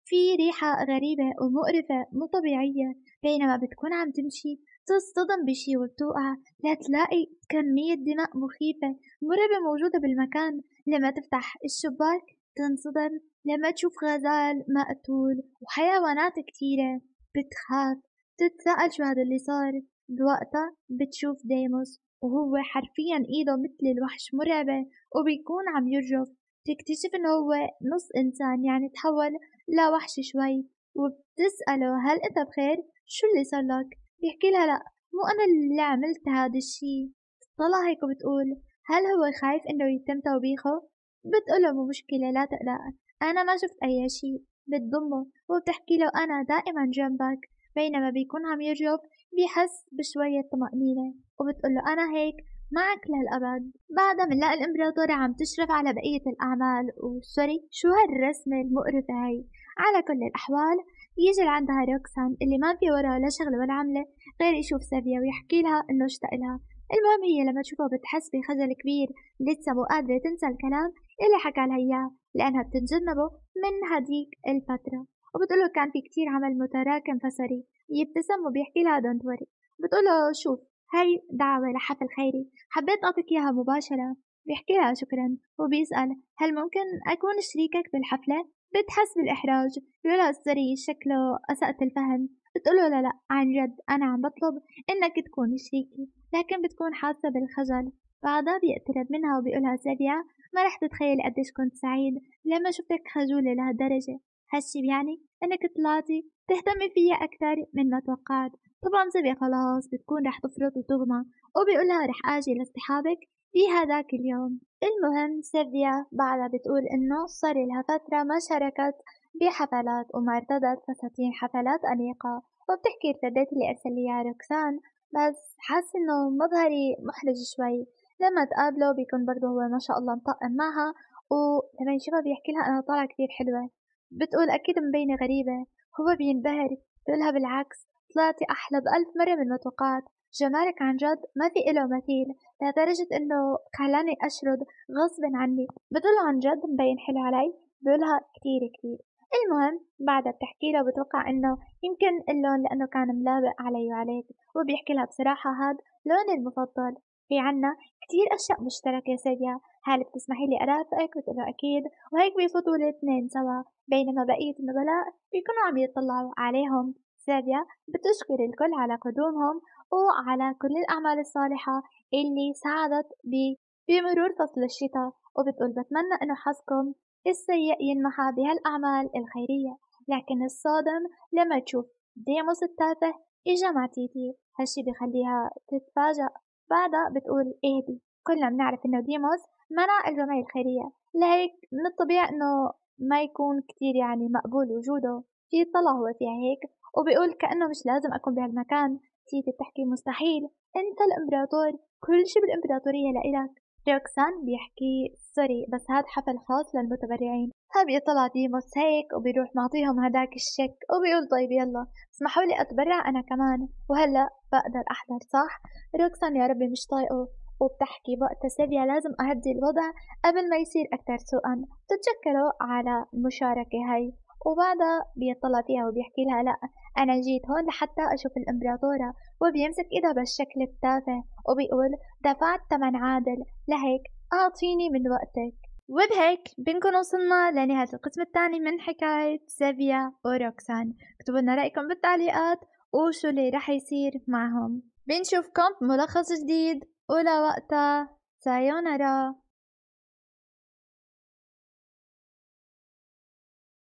في ريحة غريبة ومقرفة مو طبيعية بينما بتكون عم تمشي تصطدم بشي وبتوقع لتلاقي كمية دماء مخيفة مرعبة موجودة بالمكان. لما تفتح الشباك تنصدم لما تشوف غزال مقتول وحيوانات كتيرة بتخاف تتساءل شو هذا اللي صار. بوقتها بتشوف ديموس وهو حرفيا إيده مثل الوحش مرعبة وبيكون عم يرجف. تكتشف إنه هو نص إنسان يعني تحول لوحش شوي. وبتسأله هل أنت بخير؟ شو اللي صار لك؟ بيحكي لها لا مو أنا اللي عملت هذا الشي. طلع هيك وبتقول هل هو خايف إنه يتم توبيخه؟ بتقوله مو مشكلة لا تقلق. أنا ما شفت أي شي. بتضمه. وبتحكي له أنا دائما جنبك. بينما بيكون عم يرجف بيحس بشوية طمأنينة. وبتقول له أنا هيك معك للأبد. بعدها منلاقي الإمبراطورة عم تشرف على بقية الأعمال وسوري شو هالرسمة المقرفة هي على كل الأحوال يجي لعندها روكسان اللي ما في وراها لا شغلة ولا عملة غير يشوف سيفيا ويحكي لها إنه اشتاق لها. المهم هي لما تشوفه بتحس بخجل كبير لسه مو قادرة تنسى الكلام اللي حكى لها إياه لأنها بتتجنبه من هديك الفترة. وبتقوله كان في كتير عمل متراكم فسري يبتسم وبيحكي لها don't worry بتقوله شوف هاي دعوة لحفل خيري. حبيت أعطيك إياها مباشرة. بيحكي لها شكرا. وبيسأل هل ممكن أكون شريكك بالحفلة؟ بتحس بالإحراج. بيقولها sorry شكله أسأت الفهم. بتقوله لا لا عن جد أنا عم بطلب إنك تكون شريكي لكن بتكون حاسة بالخجل. بعدها بيقترب منها وبيقولها سيفيا ما رح تتخيل قديش كنت سعيد لما شفتك خجولة لهالدرجة. هالشي بيعني إنك طلعتي تهتمي فيا أكثر من ما توقعت. طبعا سيفيا خلاص بتكون رح تفرط وتغمى وبيقولها رح آجي لاصطحابك في هذاك اليوم. المهم سيفيا بعدها بتقول إنه صار لها فترة ما شاركت بحفلات وما ارتدت فساتين حفلات أنيقة وبتحكي ارتديت اللي أرسل لي روكسان بس حاس إنه مظهري محرج شوي. لما تقابله بيكون برضه هو ما شاء الله مطقم معها ولما يشوفها بيحكي لها أنا طالعة كتير حلوة. بتقول أكيد مبينة غريبة. هو بينبهر بتقولها بالعكس طلعتي أحلى بألف مرة من ما توقعت جمالك عن جد ما في إله مثيل لدرجة إنه خلاني أشرد غصب عني. بتقول عن جد مبين حلو علي؟ بقولها كتير كتير. المهم بعدها بتحكي له بتوقع إنه يمكن اللون لأنه كان ملابق علي وعليك وبيحكي لها بصراحة هاد لوني المفضل. في عنا كتير أشياء مشتركة يا سيديا. هل بتسمحي لي أرافقك بتقول أكيد. وهيك بيفوتوا الاثنين سوا. بينما بقية النبلاء بيكونوا عم يطلعوا عليهم. ساديا بتشكر الكل على قدومهم وعلى كل الأعمال الصالحة اللي ساعدت بمرور فصل الشتاء. وبتقول بتمنى إنه حظكم السيء ينمحى بهالأعمال الخيرية. لكن الصادم لما تشوف ديموس التافه إجا مع تيتي. هالشي بخليها تتفاجأ. بعدها بتقول اهدي كلنا بنعرف إنه ديموس منع الجمعية الخيرية لهيك من الطبيعي إنه ما يكون كتير يعني مقبول وجوده في طلع هو فيها هيك وبيقول كأنه مش لازم أكون بهالمكان تيتي بتحكي مستحيل أنت الإمبراطور كل شي بالإمبراطورية لإلك. روكسان بيحكي sorry بس هاد حفل خاص للمتبرعين. فبيطلع ديموس هيك وبيروح معطيهم هداك الشك وبيقول طيب يلا اسمحوا لي أتبرع أنا كمان وهلأ بقدر أحضر صح؟ روكسان يا ربي مش طايقه وبتحكي وقتها سيفيا لازم أهدي الوضع قبل ما يصير أكثر سوءا. تتشكروا على المشاركة هاي. وبعدها بيطلع فيها وبيحكي لها لا أنا جيت هون لحتى أشوف الإمبراطورة. وبيمسك إيدها بالشكل التافه وبيقول دفعت ثمن عادل. لهيك أعطيني من وقتك. وبهيك بنكون وصلنا لنهاية القسم الثاني من حكاية سيفيا وروكسان. اكتبوا لنا رأيكم بالتعليقات. وشو اللي رح يصير معهم. بنشوفكم بملخص جديد. ولا وقتها سايونارا.